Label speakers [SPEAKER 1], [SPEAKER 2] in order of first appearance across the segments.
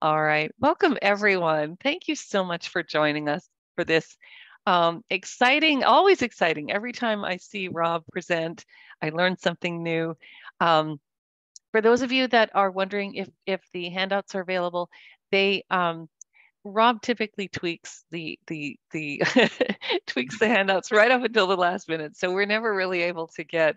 [SPEAKER 1] All right. Welcome, everyone. Thank you so much for joining us for this um, exciting, always exciting. Every time I see Rob present, I learn something new. Um, for those of you that are wondering if, if the handouts are available, they um, Rob typically tweaks the the the tweaks the handouts right up until the last minute. So we're never really able to get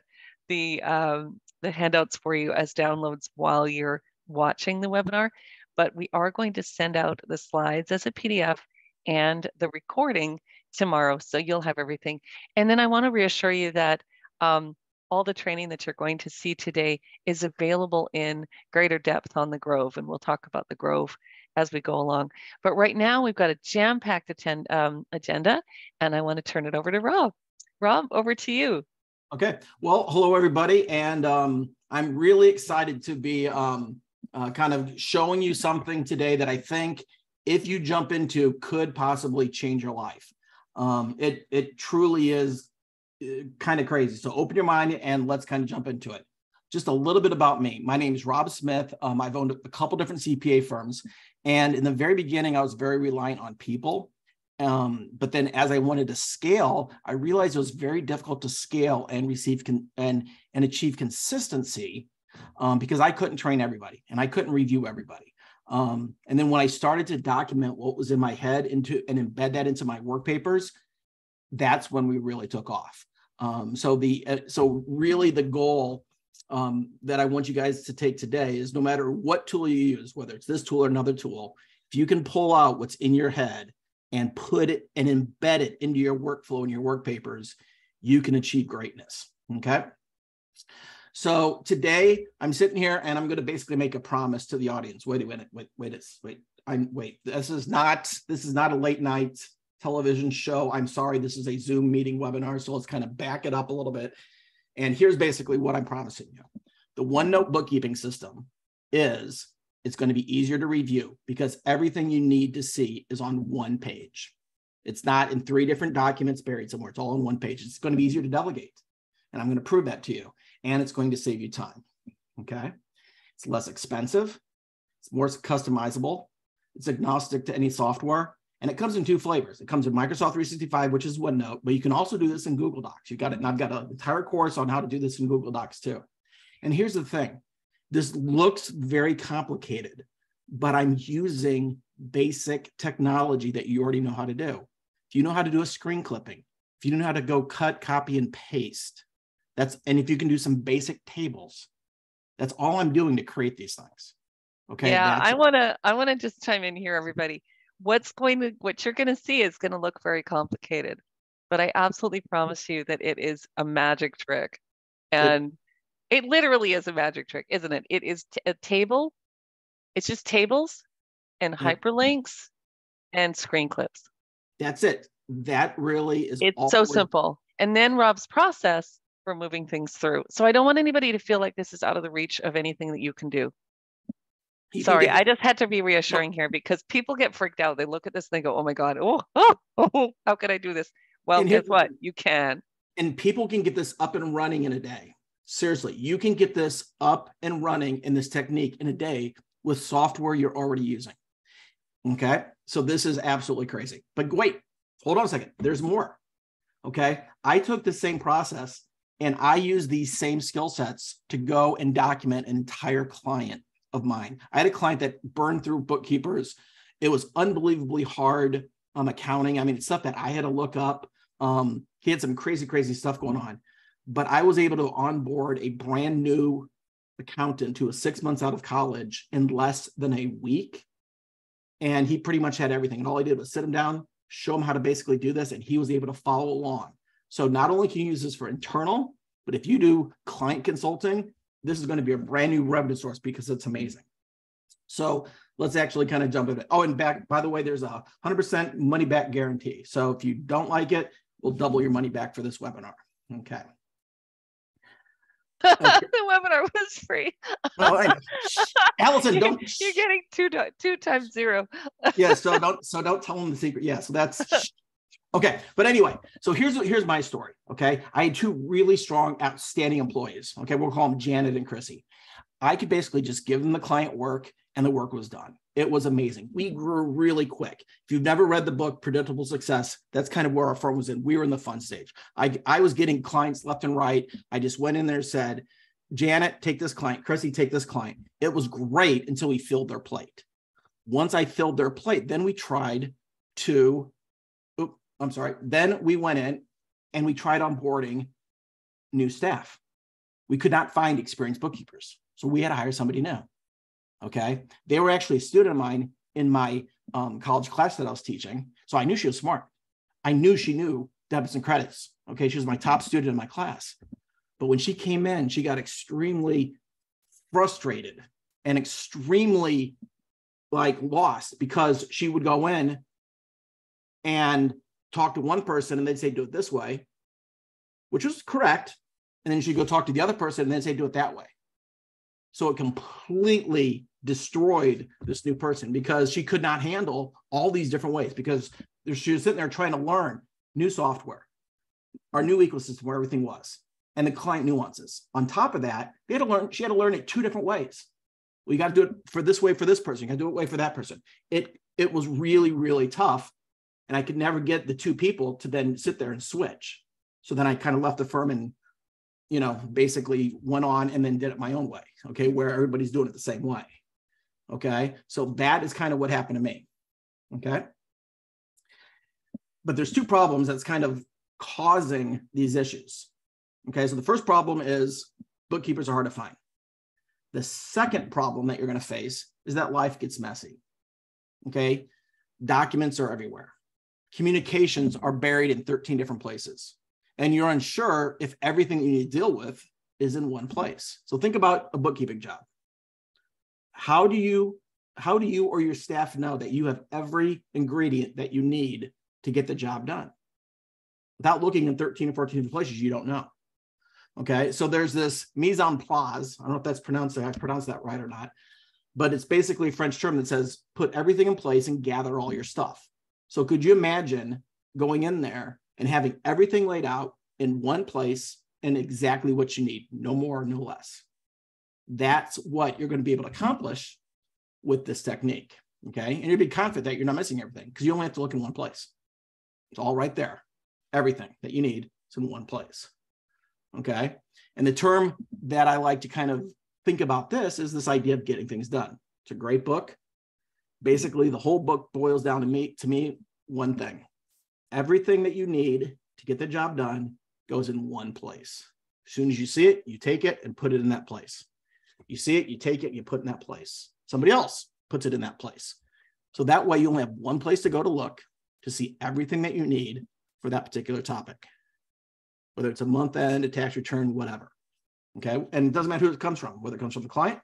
[SPEAKER 1] the um, the handouts for you as downloads while you're watching the webinar but we are going to send out the slides as a PDF and the recording tomorrow. So you'll have everything. And then I want to reassure you that um, all the training that you're going to see today is available in greater depth on the Grove. And we'll talk about the Grove as we go along. But right now we've got a jam-packed attend, um, agenda and I want to turn it over to Rob. Rob, over to you.
[SPEAKER 2] Okay. Well, hello, everybody. And um, I'm really excited to be um, uh, kind of showing you something today that I think if you jump into could possibly change your life. Um, it it truly is uh, kind of crazy. So open your mind and let's kind of jump into it. Just a little bit about me. My name is Rob Smith. Um, I've owned a couple different CPA firms, and in the very beginning, I was very reliant on people. Um, but then, as I wanted to scale, I realized it was very difficult to scale and receive con- and and achieve consistency um, because I couldn't train everybody and I couldn't review everybody. Um, and then when I started to document what was in my head into and embed that into my work papers, that's when we really took off. Um, so the uh, so really the goal um, that I want you guys to take today is no matter what tool you use, whether it's this tool or another tool, if you can pull out what's in your head and put it and embed it into your workflow and your work papers, you can achieve greatness. Okay. So today I'm sitting here and I'm going to basically make a promise to the audience. Wait a minute, wait, wait, wait. I'm wait. This is not this is not a late night television show. I'm sorry, this is a Zoom meeting webinar. So let's kind of back it up a little bit. And here's basically what I'm promising you. The OneNote bookkeeping system is it's going to be easier to review because everything you need to see is on one page. It's not in three different documents buried somewhere. It's all on one page. It's going to be easier to delegate. And I'm going to prove that to you and it's going to save you time. Okay. It's less expensive. It's more customizable. It's agnostic to any software. And it comes in two flavors. It comes in Microsoft 365, which is OneNote, but you can also do this in Google Docs. You got it. And I've got an entire course on how to do this in Google Docs too. And here's the thing this looks very complicated, but I'm using basic technology that you already know how to do. If you know how to do a screen clipping, if you know how to go cut, copy, and paste, that's and if you can do some basic tables, that's all I'm doing to create these things. Okay.
[SPEAKER 1] Yeah, I want to I want to just chime in here, everybody. What's going to what you're going to see is going to look very complicated, but I absolutely promise you that it is a magic trick, and it, it literally is a magic trick, isn't it? It is t- a table. It's just tables and hyperlinks and screen clips.
[SPEAKER 2] That's it. That really is.
[SPEAKER 1] It's so simple. And then Rob's process for moving things through. So I don't want anybody to feel like this is out of the reach of anything that you can do. You Sorry, get, I just had to be reassuring here because people get freaked out. They look at this and they go, "Oh my god, oh, oh, oh how could I do this?" Well, guess what? You can.
[SPEAKER 2] And people can get this up and running in a day. Seriously, you can get this up and running in this technique in a day with software you're already using. Okay, so this is absolutely crazy. But wait, hold on a second. There's more. Okay, I took the same process and I use these same skill sets to go and document an entire client of mine. I had a client that burned through bookkeepers. It was unbelievably hard um, accounting. I mean, it's stuff that I had to look up. Um, he had some crazy, crazy stuff going on. But I was able to onboard a brand new accountant who was six months out of college in less than a week. And he pretty much had everything. And all I did was sit him down, show him how to basically do this, and he was able to follow along. So not only can you use this for internal, but if you do client consulting, this is going to be a brand new revenue source because it's amazing. So let's actually kind of jump into it. Oh, and back, by the way, there's a 100% money back guarantee. So if you don't like it, we'll double your money back for this webinar. Okay.
[SPEAKER 1] okay. the webinar was free.
[SPEAKER 2] oh, Allison, don't.
[SPEAKER 1] You're getting two two times zero.
[SPEAKER 2] yeah, so don't so don't tell them the secret. Yeah, so that's Okay, but anyway, so here's here's my story. Okay, I had two really strong, outstanding employees. Okay, we'll call them Janet and Chrissy. I could basically just give them the client work and the work was done. It was amazing. We grew really quick. If you've never read the book Predictable Success, that's kind of where our firm was in. We were in the fun stage. I, I was getting clients left and right. I just went in there said, Janet, take this client. Chrissy, take this client. It was great until we filled their plate. Once I filled their plate, then we tried to, I'm sorry. Then we went in and we tried onboarding new staff. We could not find experienced bookkeepers. So we had to hire somebody new. Okay. They were actually a student of mine in my um, college class that I was teaching. So I knew she was smart. I knew she knew debits and credits. Okay. She was my top student in my class. But when she came in, she got extremely frustrated and extremely like lost because she would go in and talk to one person and they'd say, do it this way, which was correct. And then she'd go talk to the other person and they'd say, do it that way. So it completely destroyed this new person because she could not handle all these different ways because she was sitting there trying to learn new software, our new ecosystem where everything was, and the client nuances. On top of that, they had to learn, she had to learn it two different ways. We got to do it for this way for this person. You got to do it way for that person. It it was really, really tough. And I could never get the two people to then sit there and switch. So then I kind of left the firm and you know, basically went on and then did it my own way. Okay. Where everybody's doing it the same way. Okay. So that is kind of what happened to me. Okay. But there's two problems that's kind of causing these issues. Okay. So the first problem is bookkeepers are hard to find. The second problem that you're going to face is that life gets messy. Okay. Documents are everywhere. Communications are buried in 13 different places and you're unsure if everything you need to deal with is in one place. So think about a bookkeeping job. How do you how do you or your staff know that you have every ingredient that you need to get the job done? Without looking in 13 or 14 places, you don't know. Okay, so there's this mise en place. I don't know if that's pronounced, I pronounced that right or not, but it's basically a French term that says put everything in place and gather all your stuff. So could you imagine going in there and having everything laid out in one place and exactly what you need, no more, no less. That's what you're going to be able to accomplish with this technique. Okay. And you'll be confident that you're not missing everything because you only have to look in one place. It's all right there. Everything that you need is in one place. Okay. And the term that I like to kind of think about this is this idea of getting things done. It's a great book. Basically, the whole book boils down to me to me one thing everything that you need to get the job done goes in one place. As soon as you see it, you take it and put it in that place. You see it, you take it, you put it in that place. Somebody else puts it in that place. So that way you only have one place to go to look to see everything that you need for that particular topic, whether it's a month end, a tax return, whatever. Okay. And it doesn't matter who it comes from, whether it comes from the client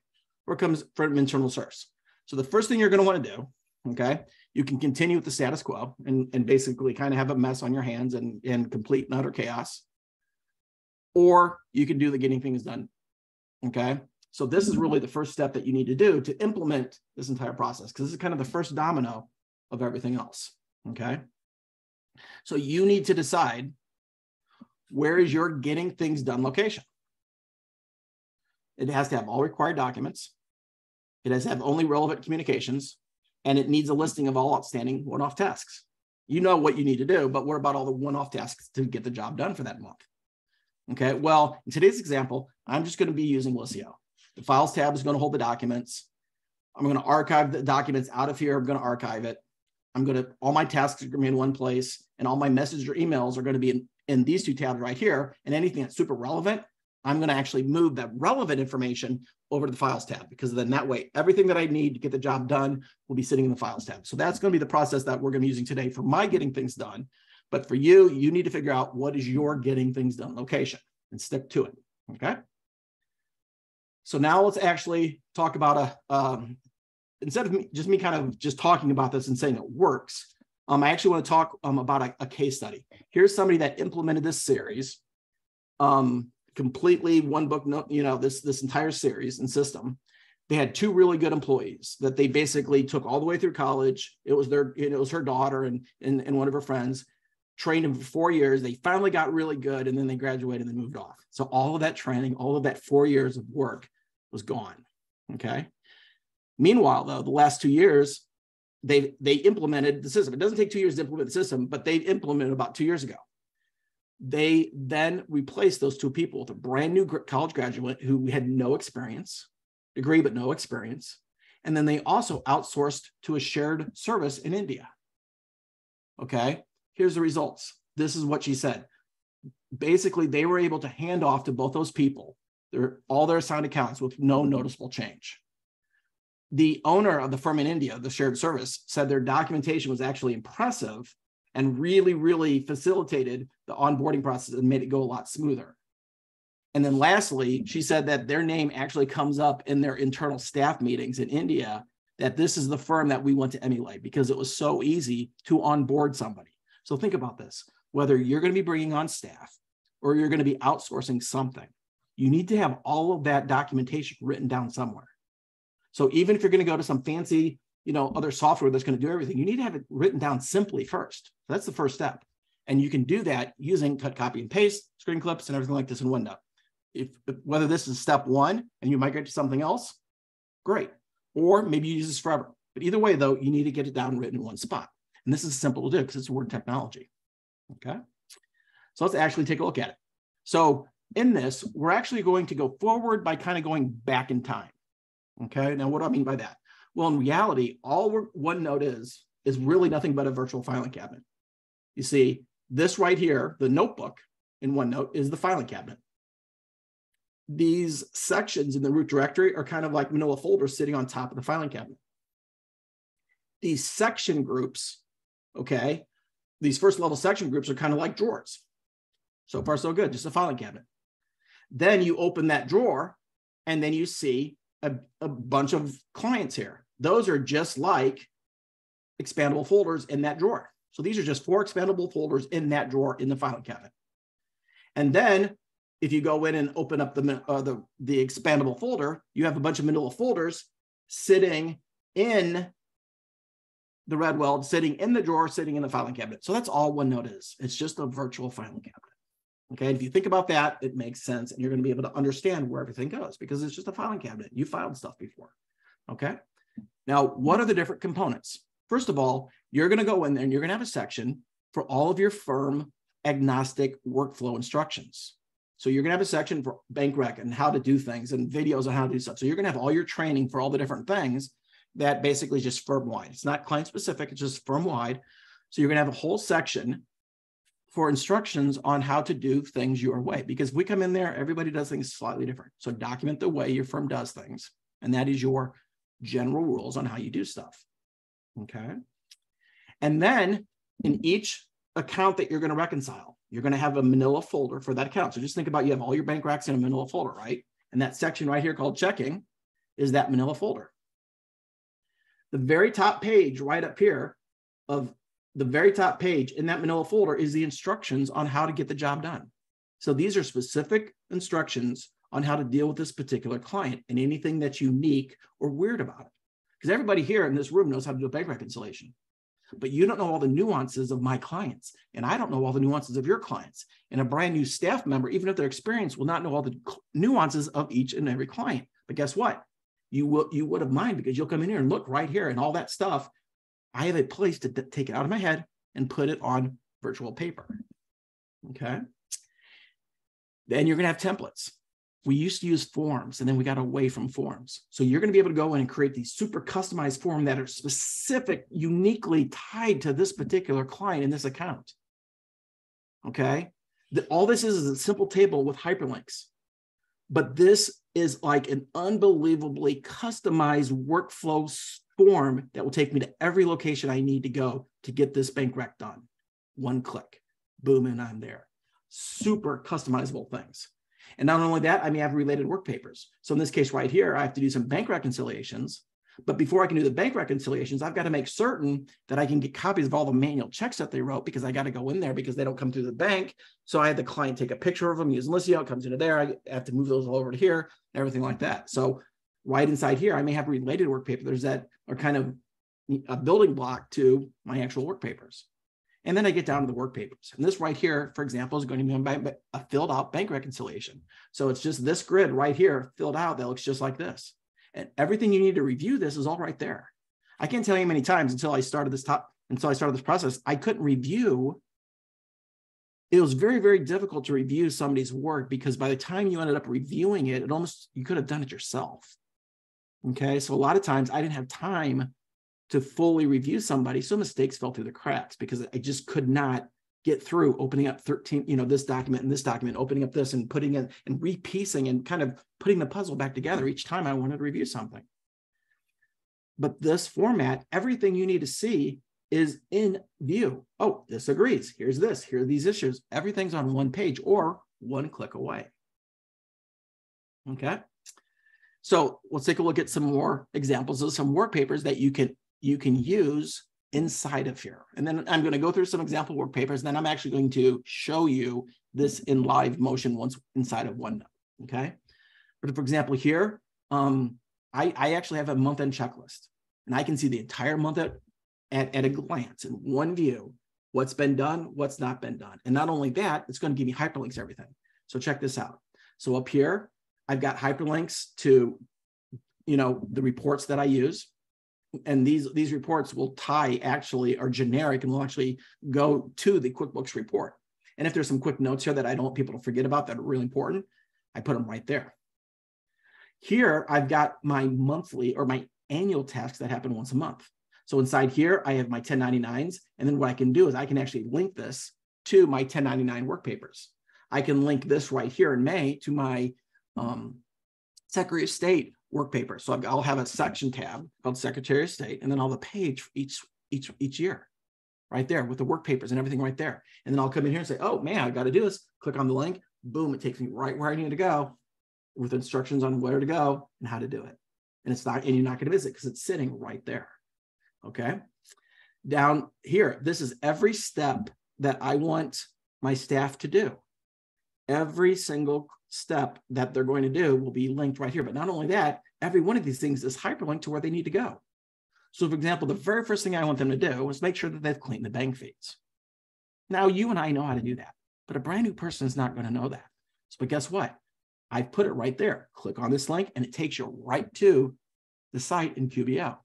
[SPEAKER 2] or it comes from internal source. So the first thing you're going to want to do, okay, you can continue with the status quo and, and basically kind of have a mess on your hands and, and complete and utter chaos. Or you can do the getting things done. Okay. So this is really the first step that you need to do to implement this entire process because this is kind of the first domino of everything else. Okay. So you need to decide where is your getting things done location. It has to have all required documents. It has to have only relevant communications and it needs a listing of all outstanding one-off tasks. You know what you need to do, but what about all the one-off tasks to get the job done for that month? Okay, well, in today's example, I'm just going to be using Liscio. The files tab is going to hold the documents. I'm going to archive the documents out of here. I'm going to archive it. I'm going to, all my tasks are going to be in one place and all my messages or emails are going to be in, in these two tabs right here. And anything that's super relevant, I'm going to actually move that relevant information over to the files tab because then that way everything that I need to get the job done will be sitting in the files tab. So that's going to be the process that we're going to be using today for my getting things done. But for you, you need to figure out what is your getting things done location and stick to it. Okay. So now let's actually talk about a, um, instead of me, just me kind of just talking about this and saying it works, um, I actually want to talk um, about a, a, case study. Here's somebody that implemented this series. Um, completely one book, you know, this this entire series and system. They had two really good employees that they basically took all the way through college. It was their, you know, it was her daughter and, and, and one of her friends trained them for four years. They finally got really good and then they graduated and moved off. So all of that training, all of that four years of work was gone. Okay. Meanwhile, though, the last two years, they they implemented the system. It doesn't take two years to implement the system, but they implemented about two years ago. They then replaced those two people with a brand new college graduate who had no experience, degree but no experience, and then they also outsourced to a shared service in India. Okay, here's the results. This is what she said. Basically, they were able to hand off to both those people their all their assigned accounts with no noticeable change the owner of the firm in India, the shared service, said their documentation was actually impressive and really, really facilitated the onboarding process and made it go a lot smoother. And then lastly, she said that their name actually comes up in their internal staff meetings in India, that this is the firm that we want to emulate because it was so easy to onboard somebody. So think about this whether you're going to be bringing on staff or you're going to be outsourcing something, you need to have all of that documentation written down somewhere. So even if you're going to go to some fancy, you know, other software that's going to do everything, you need to have it written down simply first. So that's the first step. And you can do that using cut, copy, and paste, screen clips, and everything like this in OneNote. If, if whether this is step one and you migrate to something else, great. Or maybe you use this forever. But either way, though, you need to get it down written in one spot. And this is simple to do because it's word technology. Okay. So let's actually take a look at it. So in this, we're actually going to go forward by kind of going back in time. Okay, now what do I mean by that? Well, in reality, all OneNote is is really nothing but a virtual filing cabinet. You see, this right here, the notebook in OneNote is the filing cabinet. These sections in the root directory are kind of like manila folders sitting on top of the filing cabinet. These section groups, okay, these first level section groups are kind of like drawers. So far, so good, just a filing cabinet. Then you open that drawer and then you see a, a bunch of clients here. Those are just like expandable folders in that drawer. So these are just four expandable folders in that drawer in the filing cabinet. And then if you go in and open up the, uh, the, the expandable folder, you have a bunch of manila folders sitting in the RedWeld, sitting in the drawer, sitting in the filing cabinet. So that's all OneNote is. It's just a virtual filing cabinet. Okay, if you think about that, it makes sense, and you're going to be able to understand where everything goes because it's just a filing cabinet. You filed stuff before. Okay, now what are the different components? First of all, you're going to go in there and you're going to have a section for all of your firm agnostic workflow instructions. So you're going to have a section for bank rec and how to do things and videos on how to do stuff. So you're going to have all your training for all the different things that basically is just firm wide. It's not client specific, it's just firm wide. So you're going to have a whole section for instructions on how to do things your way. Because we come in there, everybody does things slightly different. So document the way your firm does things. And that is your general rules on how you do stuff. Okay. And then in each account that you're going to reconcile, you're going to have a manila folder for that account. So just think about you have all your bank recs in a manila folder, right? And that section right here called checking is that manila folder. The very top page right up here of the very top page in that manila folder is the instructions on how to get the job done. So these are specific instructions on how to deal with this particular client and anything that's unique or weird about it. Because everybody here in this room knows how to do a bank reconciliation, but you don't know all the nuances of my clients. And I don't know all the nuances of your clients. And a brand new staff member, even if they're experienced, will not know all the nuances of each and every client. But guess what? You will you would have mind because you'll come in here and look right here and all that stuff I have a place to take it out of my head and put it on virtual paper. Okay. Then you're going to have templates. We used to use forms and then we got away from forms. So you're going to be able to go in and create these super customized forms that are specific, uniquely tied to this particular client in this account. Okay. The, all this is is a simple table with hyperlinks. But this is like an unbelievably customized workflow form that will take me to every location I need to go to get this bank rec done. One click, boom, and I'm there. Super customizable things. And not only that, I may have related work papers. So in this case right here, I have to do some bank reconciliations. But before I can do the bank reconciliations, I've got to make certain that I can get copies of all the manual checks that they wrote because I got to go in there because they don't come through the bank. So I had the client take a picture of them using Liscio. It comes into there. I have to move those all over to here, everything like that. So right inside here, I may have related work papers that are kind of a building block to my actual work papers. And then I get down to the work papers. And this right here, for example, is going to be a filled out bank reconciliation. So it's just this grid right here filled out that looks just like this. And everything you need to review this is all right there. I can't tell you many times until I started this top, until I started this process, I couldn't review. It was very, very difficult to review somebody's work because by the time you ended up reviewing it, it almost you could have done it yourself. Okay. So a lot of times I didn't have time to fully review somebody. So mistakes fell through the cracks because I just could not get through opening up 13, you know, this document and this document, opening up this and putting it and repiecing and kind of putting the puzzle back together each time I wanted to review something. But this format, everything you need to see is in view. Oh, this agrees. Here's this. Here are these issues. Everything's on one page or one click away. Okay. So let's take a look at some more examples of some work papers that you can you can use inside of here. And then I'm going to go through some example work papers. and Then I'm actually going to show you this in live motion once inside of OneNote. Okay. But for example, here, um, I, I actually have a month end checklist and I can see the entire month at, at, at a glance in one view, what's been done, what's not been done. And not only that, it's going to give me hyperlinks everything. So check this out. So up here, I've got hyperlinks to, you know, the reports that I use and these these reports will tie actually are generic and will actually go to the QuickBooks report. And if there's some quick notes here that I don't want people to forget about that are really important, I put them right there. Here, I've got my monthly or my annual tasks that happen once a month. So inside here, I have my 1099s. And then what I can do is I can actually link this to my 1099 work papers. I can link this right here in May to my um, Secretary of State work paper. So I'll have a section tab called Secretary of State, and then I'll have a page for each each each year, right there with the work papers and everything right there. And then I'll come in here and say, oh man, I got to do this. Click on the link, boom, it takes me right where I need to go with instructions on where to go and how to do it. And it's not, and you're not going to miss it because it's sitting right there. Okay. Down here, this is every step that I want my staff to do. Every single step that they're going to do will be linked right here. But not only that, every one of these things is hyperlinked to where they need to go. So, for example, the very first thing I want them to do is make sure that they've cleaned the bank feeds. Now, you and I know how to do that, but a brand new person is not going to know that. So, but guess what? I put it right there. Click on this link, and it takes you right to the site in QBO.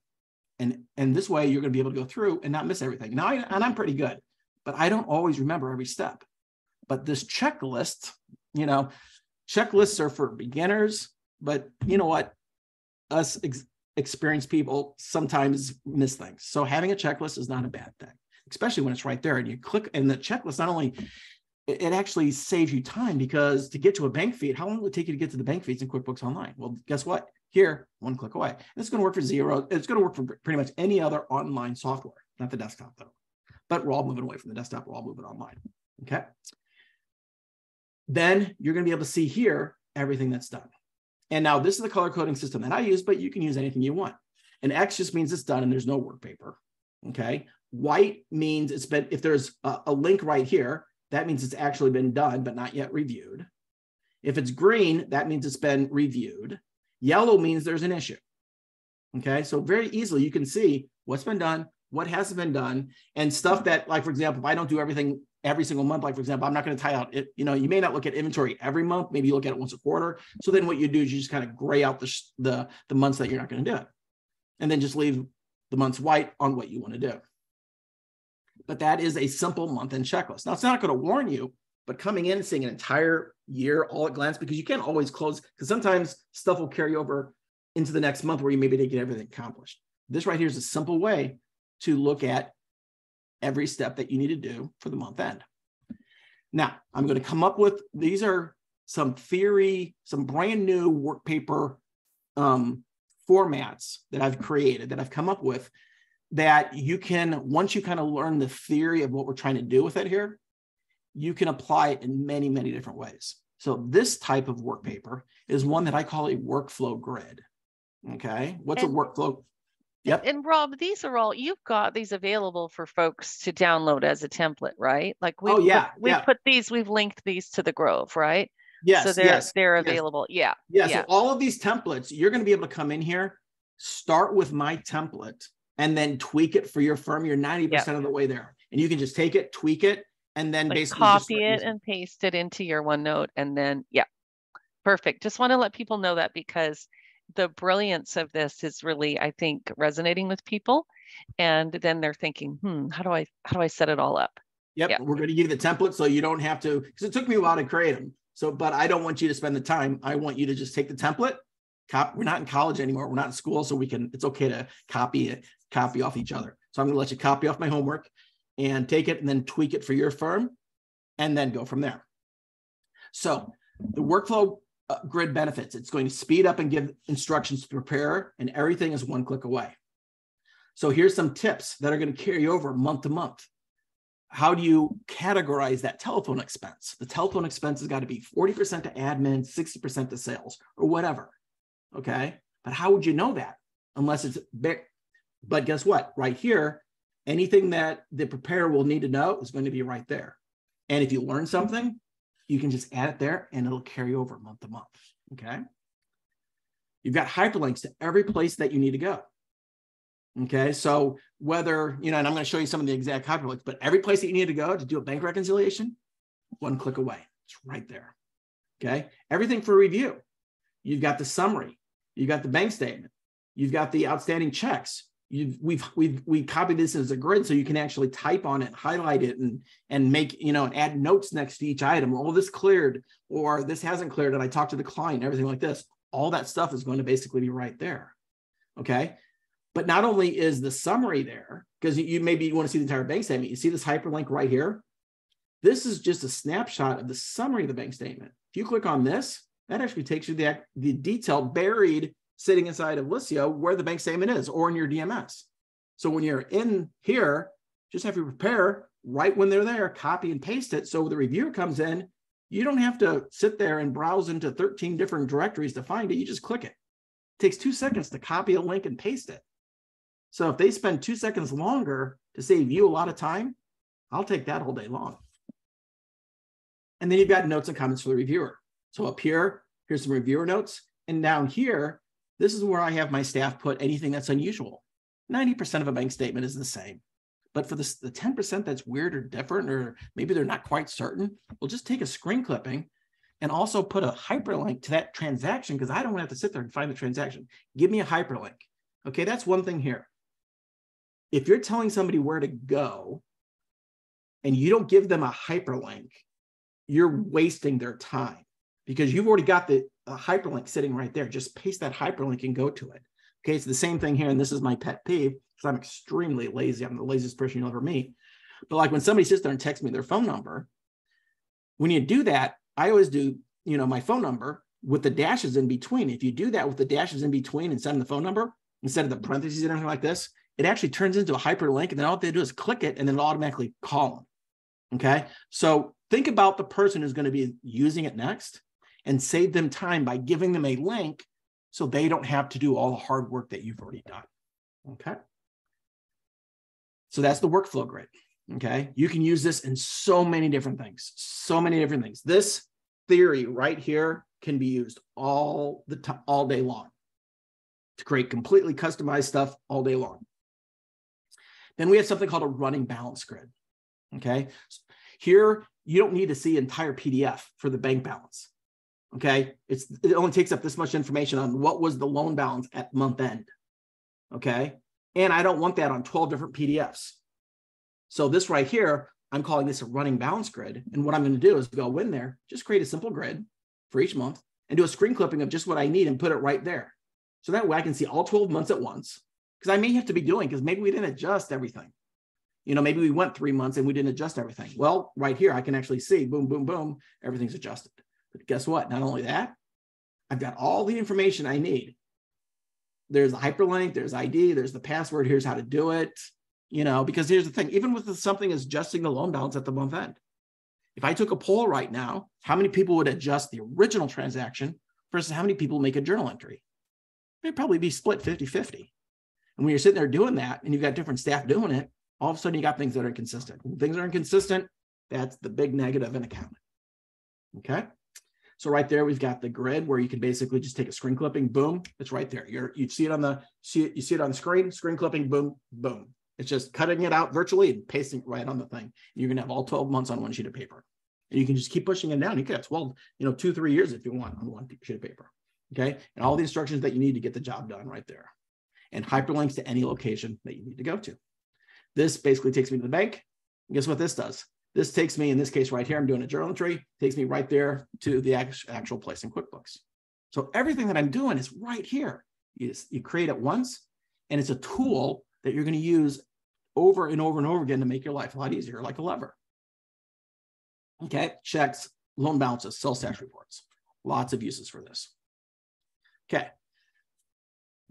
[SPEAKER 2] And, and this way, you're going to be able to go through and not miss everything. Now, I, and I'm pretty good, but I don't always remember every step. But this checklist, you know, checklists are for beginners, but you know what? Us ex- experienced people sometimes miss things. So having a checklist is not a bad thing, especially when it's right there and you click and the checklist not only it actually saves you time because to get to a bank feed, how long will it take you to get to the bank feeds in QuickBooks Online? Well, guess what? Here, one click away. And it's going to work for zero. It's going to work for pretty much any other online software, not the desktop though. But we're all moving away from the desktop. We're all moving online. Okay then you're going to be able to see here everything that's done. And now this is the color coding system that I use, but you can use anything you want. And X just means it's done and there's no work paper. Okay. White means it's been, if there's a, a link right here, that means it's actually been done, but not yet reviewed. If it's green, that means it's been reviewed. Yellow means there's an issue. Okay. So very easily you can see what's been done, what hasn't been done, and stuff that, like, for example, if I don't do everything every single month. Like for example, I'm not going to tie out it. You know, you may not look at inventory every month. Maybe you look at it once a quarter. So then what you do is you just kind of gray out the the, the months that you're not going to do it, and then just leave the months white on what you want to do. But that is a simple month end checklist. Now it's not going to warn you, but coming in and seeing an entire year all at glance because you can't always close because sometimes stuff will carry over into the next month where you maybe didn't get everything accomplished. This right here is a simple way to look at every step that you need to do for the month end. Now, I'm going to come up with these are some theory, some brand new work paper um, formats that I've created, that I've come up with, that you can, once you kind of learn the theory of what we're trying to do with it here, you can apply it in many, many different ways. So this type of work paper is one that I call a workflow grid. Okay. What's and, a workflow?
[SPEAKER 1] Yep. And Rob, these are all you've got these available for folks to download as a template, right? Like we
[SPEAKER 2] oh, yeah,
[SPEAKER 1] put, we've
[SPEAKER 2] yeah.
[SPEAKER 1] put these, we've linked these to the Grove, right?
[SPEAKER 2] Yes.
[SPEAKER 1] So they're
[SPEAKER 2] yes,
[SPEAKER 1] they're
[SPEAKER 2] yes.
[SPEAKER 1] available. Yeah.
[SPEAKER 2] Yeah. So all of these templates, you're going to be able to come in here, start with my template, and then tweak it for your firm. You're 90% yep. of the way there. And you can just take it, tweak it, and then
[SPEAKER 1] like
[SPEAKER 2] basically
[SPEAKER 1] copy it and paste it into your OneNote. And then yeah. Perfect. Just want to let people know that because the brilliance of this is really, I think, resonating with people. And then they're thinking, hmm, how do I how do I set it all up?
[SPEAKER 2] Yep. Yeah. We're going to give you the template so you don't have to, because it took me a while to create them. So, but I don't want you to spend the time. I want you to just take the template. Cop, we're not in college anymore. We're not in school, so we can. It's okay to copy it, copy off each other. So I'm going to let you copy off my homework and take it and then tweak it for your firm, and then go from there. So the workflow uh, grid benefits. It's going to speed up and give instructions to prepare, and everything is one click away. So here's some tips that are going to carry over month to month how do you categorize that telephone expense? The telephone expense has got to be 40% to admin, 60% to sales, or whatever. Okay. But how would you know that unless it's big? But guess what? Right here, anything that the preparer will need to know is going to be right there. And if you learn something, you can just add it there and it'll carry over month to month. Okay. You've got hyperlinks to every place that you need to go. Okay, so whether, you know, and I'm going to show you some of the exact hyperlinks, but every place that you need to go to do a bank reconciliation, one click away. It's right there. Okay, everything for review. You've got the summary, you've got the bank statement, you've got the outstanding checks. You've, we've we've we copied this as a grid so you can actually type on it, highlight it, and and make you know and add notes next to each item. All this cleared or this hasn't cleared, and I talked to the client, everything like this. All that stuff is going to basically be right there. Okay, but not only is the summary there, because you maybe you want to see the entire bank statement, you see this hyperlink right here. This is just a snapshot of the summary of the bank statement. If you click on this, that actually takes you the, the detail buried sitting inside of Liscio where the bank statement is or in your DMS. So when you're in here, just have to prepare right when they're there, copy and paste it. So the reviewer comes in, you don't have to sit there and browse into 13 different directories to find it. You just click it. It takes two seconds to copy a link and paste it. So if they spend two seconds longer to save you a lot of time, I'll take that all day long. And then you've got notes and comments for the reviewer. So up here, here's some reviewer notes. And down here, this is where I have my staff put anything that's unusual. 90% of a bank statement is the same. But for the 10% that's weird or different, or maybe they're not quite certain, we'll just take a screen clipping and also put a hyperlink to that transaction because I don't have to sit there and find the transaction. Give me a hyperlink. Okay, that's one thing here if you're telling somebody where to go and you don't give them a hyperlink, you're wasting their time because you've already got the hyperlink sitting right there. Just paste that hyperlink and go to it. Okay, it's the same thing here. And this is my pet peeve because I'm extremely lazy. I'm the laziest person you'll ever meet. But like when somebody sits there and texts me their phone number, when you do that, I always do, you know, my phone number with the dashes in between. If you do that with the dashes in between and send the phone number instead of the parentheses and everything like this, it actually turns into a hyperlink. And then all they do is click it and then it'll automatically call them. Okay. So think about the person who's going to be using it next and save them time by giving them a link so they don't have to do all the hard work that you've already done. Okay. So that's the workflow grid. Okay. You can use this in so many different things, so many different things. This theory right here can be used all the time, all day long to create completely customized stuff all day long. Then we have something called a running balance grid. Okay. Here, you don't need to see entire PDF for the bank balance. Okay. It's it only takes up this much information on what was the loan balance at month end. Okay. And I don't want that on 12 different PDFs. So this right here, I'm calling this a running balance grid. And what I'm going to do is go in there, just create a simple grid for each month and do a screen clipping of just what I need and put it right there. So that way I can see all 12 months at once because I may have to be doing because maybe we didn't adjust everything. You know, maybe we went three months and we didn't adjust everything. Well, right here, I can actually see boom, boom, boom, everything's adjusted. But guess what? Not only that, I've got all the information I need. There's a hyperlink, there's ID, there's the password, here's how to do it. You know, because here's the thing, even with something as adjusting the loan balance at the month end, if I took a poll right now, how many people would adjust the original transaction versus how many people make a journal entry? It'd probably be split 50 50. And when you're sitting there doing that and you've got different staff doing it, all of a sudden you got things that are inconsistent. When things are inconsistent, that's the big negative in accounting. Okay. So right there, we've got the grid where you can basically just take a screen clipping, boom, it's right there. You're you see it on the see it, you see it on the screen, screen clipping, boom, boom. It's just cutting it out virtually and pasting it right on the thing. You're gonna have all 12 months on one sheet of paper. And you can just keep pushing it down. You can have 12, you know, two, three years if you want on one sheet of paper. Okay. And all the instructions that you need to get the job done right there. And hyperlinks to any location that you need to go to. This basically takes me to the bank. And guess what this does? This takes me, in this case right here, I'm doing a journal entry, takes me right there to the actual place in QuickBooks. So everything that I'm doing is right here. You, just, you create it once, and it's a tool that you're going to use over and over and over again to make your life a lot easier, like a lever. Okay, checks, loan balances, sales tax reports. Lots of uses for this. Okay.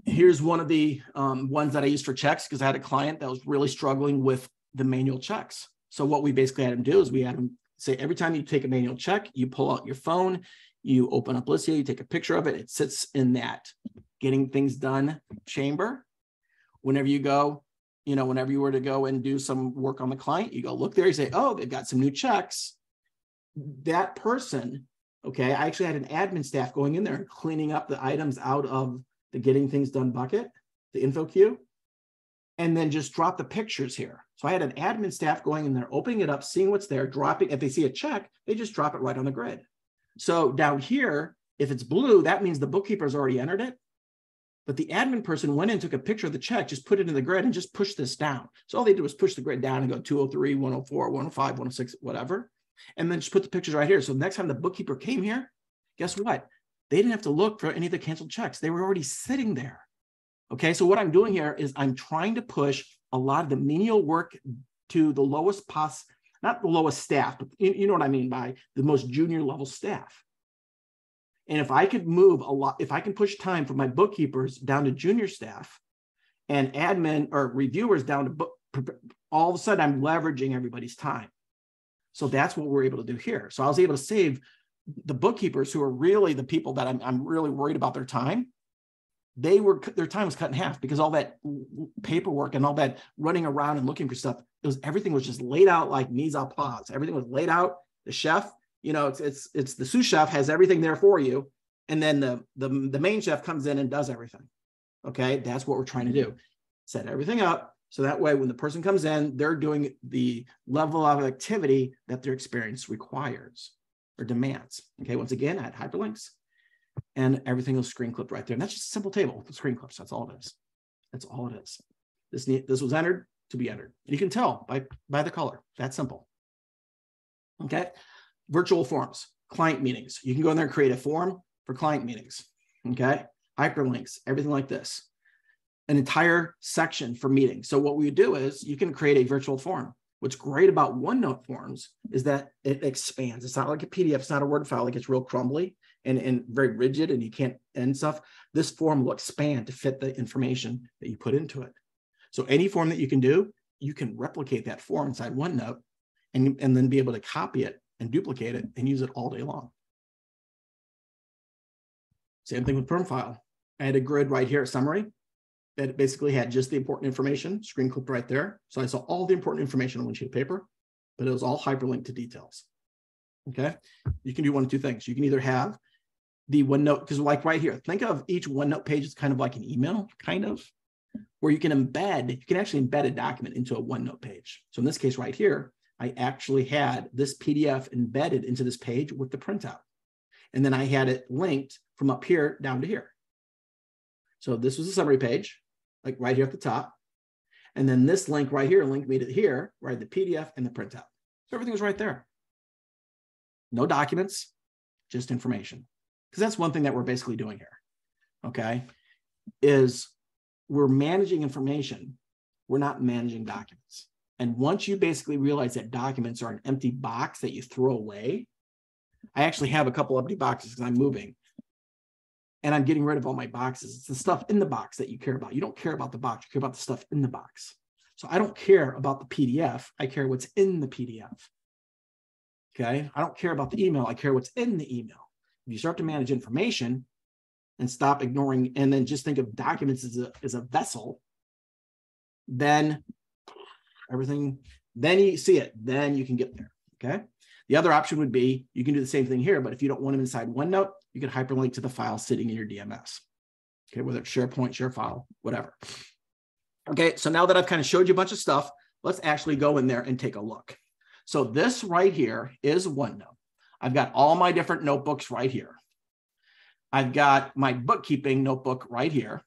[SPEAKER 2] Here's one of the um, ones that I used for checks because I had a client that was really struggling with the manual checks. So what we basically had him do is we had him say every time you take a manual check, you pull out your phone, you open up Liscio, you take a picture of it. It sits in that getting things done chamber. Whenever you go, you know, whenever you were to go and do some work on the client, you go look there, you say, oh, they've got some new checks. That person, okay, I actually had an admin staff going in there and cleaning up the items out of the getting things done bucket, the info queue, and then just drop the pictures here. So I had an admin staff going in there, opening it up, seeing what's there, dropping. If they see a check, they just drop it right on the grid. So down here, if it's blue, that means the bookkeeper's already entered it. But the admin person went in, took a picture of the check, just put it in the grid and just pushed this down. So all they did was push the grid down and go 203, 104, 105, 106, whatever. And then just put the pictures right here. So next time the bookkeeper came here, guess what? They didn't have to look for any of the canceled checks. They were already sitting there. Okay, so what I'm doing here is I'm trying to push a lot of the menial work to the lowest pos, not the lowest staff, but you, you know what I mean by the most junior level staff. And if I could move a lot, if I can push time from my bookkeepers down to junior staff and admin or reviewers down to book, all of a sudden I'm leveraging everybody's time. So that's what we're able to do here. So I was able to save the bookkeepers who are really the people that I'm, I'm really worried about their time. They were their time was cut in half because all that paperwork and all that running around and looking for stuff, it was everything was just laid out like mise en place. Everything was laid out. The chef you know, it's it's it's the sous chef has everything there for you, and then the the the main chef comes in and does everything. Okay, that's what we're trying to do. Mm-hmm. Set everything up so that way when the person comes in, they're doing the level of activity that their experience requires or demands. Okay, once again, had hyperlinks and everything was screen clipped right there. And that's just a simple table with screen clips. That's all it is. That's all it is. This, this was entered to be entered. You can tell by, by the color. That's simple. Okay virtual forms, client meetings. You can go in there and create a form for client meetings. Okay. Hyperlinks, everything like this. An entire section for meetings. So what we do is you can create a virtual form. What's great about OneNote forms is that it expands. It's not like a PDF, it's not a Word file, it gets real crumbly and, and very rigid and you can't end stuff. This form will expand to fit the information that you put into it. So any form that you can do, you can replicate that form inside OneNote and, and then be able to copy it and duplicate it and use it all day long. Same thing with Permfile. I had a grid right here, summary, that basically had just the important information, screen clipped right there. So I saw all the important information on one sheet of paper, but it was all hyperlinked to details. Okay. You can do one of two things. You can either have the OneNote, because like right here, think of each OneNote page as kind of like an email, kind of, where you can embed, you can actually embed a document into a OneNote page. So in this case right here, I actually had this PDF embedded into this page with the printout. And then I had it linked from up here down to here. So this was a summary page, like right here at the top. And then this link right here linked me to here, had the PDF and the printout. So everything was right there. No documents, just information. Because that's one thing that we're basically doing here. Okay. Is we're managing information, we're not managing documents. And once you basically realize that documents are an empty box that you throw away, I actually have a couple empty boxes because I'm moving and I'm getting rid of all my boxes. It's the stuff in the box that you care about. You don't care about the box, you care about the stuff in the box. So I don't care about the PDF, I care what's in the PDF. Okay. I don't care about the email, I care what's in the email. You start to manage information and stop ignoring, and then just think of documents as a, as a vessel, then everything, then you see it, then you can get there. Okay. The other option would be you can do the same thing here, but if you don't want them inside OneNote, you can hyperlink to the file sitting in your DMS. Okay, whether it's SharePoint, ShareFile, whatever. Okay, so now that I've kind of showed you a bunch of stuff, let's actually go in there and take a look. So this right here is OneNote. I've got all my different notebooks right here. I've got my bookkeeping notebook right here.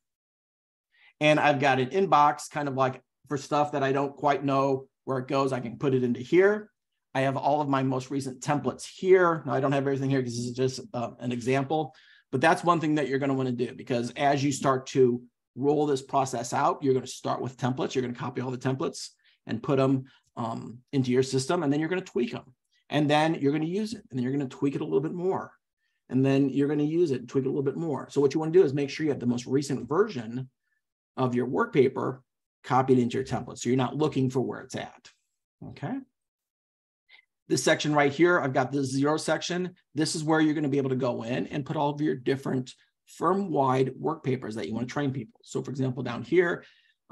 [SPEAKER 2] And I've got an inbox kind of like for stuff that I don't quite know where it goes. I can put it into here. I have all of my most recent templates here. Now, I don't have everything here because this is just uh, an example, but that's one thing that you're going to want to do because as you start to roll this process out, you're going to start with templates. You're going to copy all the templates and put them um, into your system, and then you're going to tweak them. And then you're going to use it, and then you're going to tweak it a little bit more. And then you're going to use it, tweak it a little bit more. So what you want to do is make sure you have the most recent version of your work paper copied into your template. So you're not looking for where it's at. Okay. This section right here, I've got the zero section. This is where you're going to be able to go in and put all of your different firm-wide work papers that you want to train people. So for example, down here,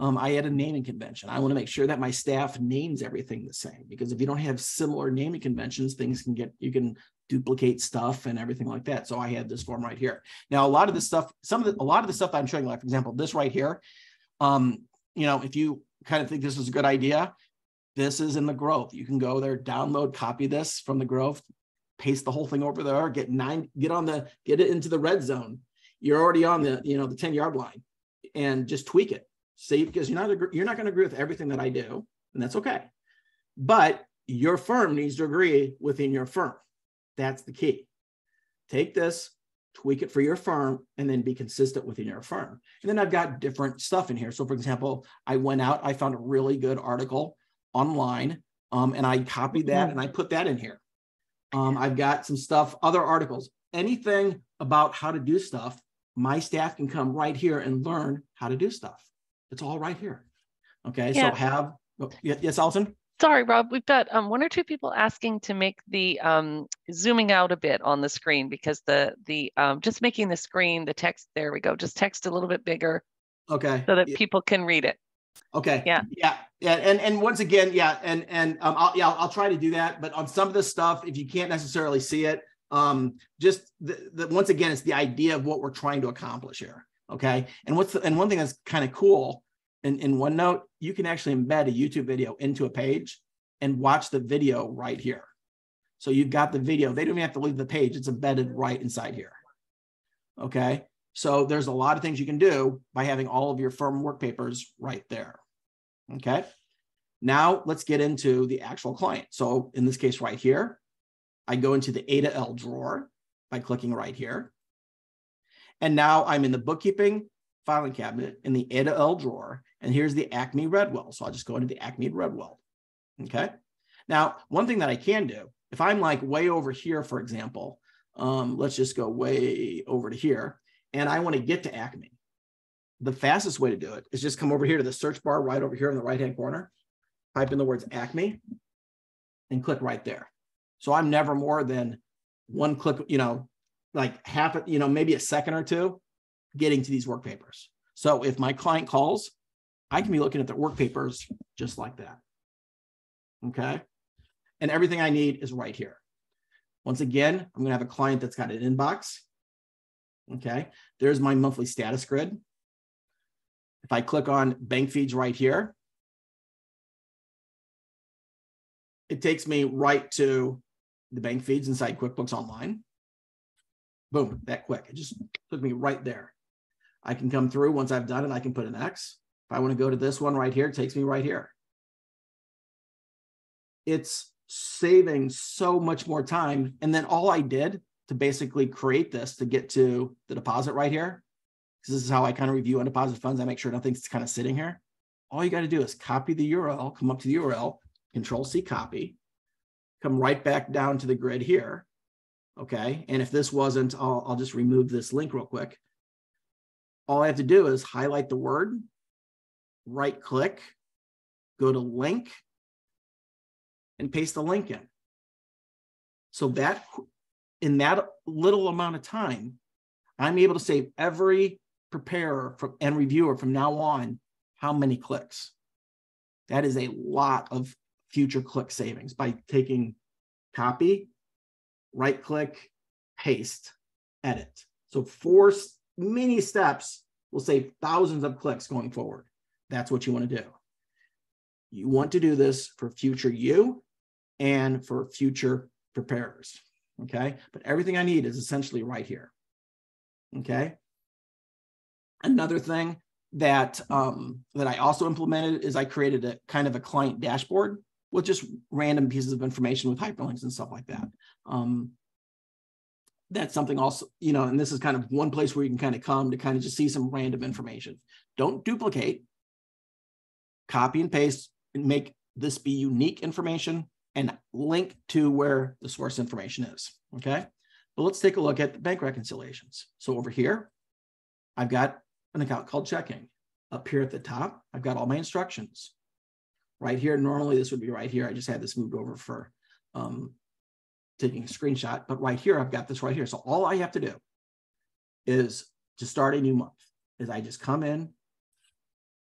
[SPEAKER 2] um, I had a naming convention. I want to make sure that my staff names everything the same because if you don't have similar naming conventions, things can get, you can duplicate stuff and everything like that. So I had this form right here. Now, a lot of the stuff, some of the, a lot of the stuff I'm showing, like for example, this right here, um, you know, if you kind of think this is a good idea, this is in the Grove. You can go there, download, copy this from the Grove, paste the whole thing over there, get nine, get on the, get it into the red zone. You're already on the, you know, the 10 yard line and just tweak it. See, because you're not, you're not going to agree with everything that I do, and that's okay. But your firm needs to agree within your firm. That's the key. Take this, tweak it for your firm, and then be consistent within your firm. And then I've got different stuff in here. So, for example, I went out, I found a really good article online, um, and I copied that and I put that in here. Um, I've got some stuff, other articles, anything about how to do stuff. My staff can come right here and learn how to do stuff. It's all right here. Okay, yeah. so have oh, yes, Alison.
[SPEAKER 1] Sorry, Rob. We've got um, one or two people asking to make the um, zooming out a bit on the screen because the the um, just making the screen the text. There we go. Just text a little bit bigger.
[SPEAKER 2] Okay.
[SPEAKER 1] So that people can read it.
[SPEAKER 2] Okay.
[SPEAKER 1] Yeah.
[SPEAKER 2] Yeah. Yeah. And and once again, yeah, and and um, I'll, yeah, I'll, I'll try to do that. But on some of this stuff, if you can't necessarily see it, um, just the, the, once again, it's the idea of what we're trying to accomplish here. Okay. And what's the, and one thing that's kind of cool in, in OneNote, you can actually embed a YouTube video into a page and watch the video right here. So you've got the video. They don't even have to leave the page. It's embedded right inside here. Okay. So there's a lot of things you can do by having all of your firm work papers right there. Okay. Now let's get into the actual client. So in this case right here, I go into the A to L drawer by clicking right here. And now I'm in the bookkeeping filing cabinet in the A to L drawer. And here's the Acme Redwell. So I'll just go into the Acme Redwell. Okay. Now, one thing that I can do, if I'm like way over here, for example, um, let's just go way over to here and I want to get to Acme, the fastest way to do it is just come over here to the search bar right over here in the right hand corner, type in the words Acme, and click right there. So I'm never more than one click, you know, like half, you know, maybe a second or two getting to these work papers. So if my client calls, I can be looking at their work papers just like that. Okay. And everything I need is right here. Once again, I'm going to have a client that's got an inbox. Okay, there's my monthly status grid. If I click on bank feeds right here, it takes me right to the bank feeds inside QuickBooks Online. Boom, that quick. It just took me right there. I can come through once I've done it, I can put an X. If I want to go to this one right here, it takes me right here. It's saving so much more time. And then all I did to basically create this to get to the deposit right here. Because this is how I kind of review undeposited funds. I make sure nothing's kind of sitting here. All you got to do is copy the URL, come up to the URL, control C copy, come right back down to the grid here. Okay. And if this wasn't, I'll, I'll just remove this link real quick. All I have to do is highlight the word, right click, go to link, and paste the link in. So that in that little amount of time, I'm able to save every preparer from, and reviewer from now on how many clicks. That is a lot of future click savings by taking copy, right click, paste, edit. So four mini steps will save thousands of clicks going forward. That's what you want to do. You want to do this for future you and for future preparers. Okay. But everything I need is essentially right here. Okay. Another thing that um, that I also implemented is I created a kind of a client dashboard with just random pieces of information with hyperlinks and stuff like that. Um, that's something also, you know, and this is kind of one place where you can kind of come to kind of just see some random information. Don't duplicate, copy and paste and make this be unique information and link to where the source information is. Okay. But let's take a look at the bank reconciliations. So over here, I've got an account called checking. Up here at the top, I've got all my instructions. Right here, normally this would be right here. I just had this moved over for um, taking a screenshot, but right here, I've got this right here. So all I have to do is to start a new month is I just come in,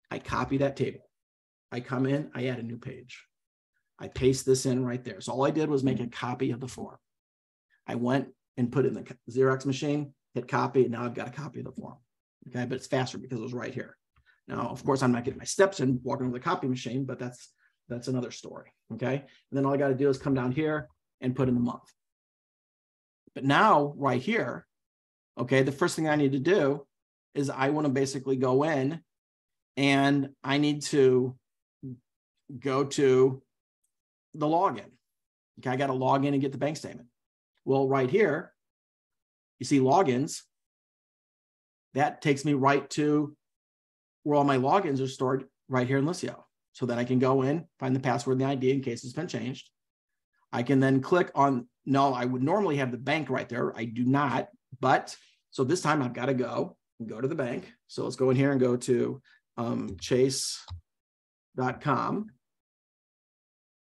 [SPEAKER 2] I copy that table. I come in, I add a new page. I paste this in right there. So all I did was make a copy of the form. I went and put in the Xerox machine, hit copy, and now I've got a copy of the form. Okay, but it's faster because it was right here. Now, of course, I'm not getting my steps in walking over the copy machine, but that's that's another story. Okay, and then all I got to do is come down here and put in the month. But now, right here, okay, the first thing I need to do is I want to basically go in and I need to go to the login. Okay, I got to log in and get the bank statement. Well, right here, you see logins. That takes me right to where all my logins are stored right here in Liscio. So that I can go in, find the password and the ID in case it's been changed. I can then click on, no, I would normally have the bank right there. I do not, but so this time I've got to go go to the bank. So let's go in here and go to um, chase.com.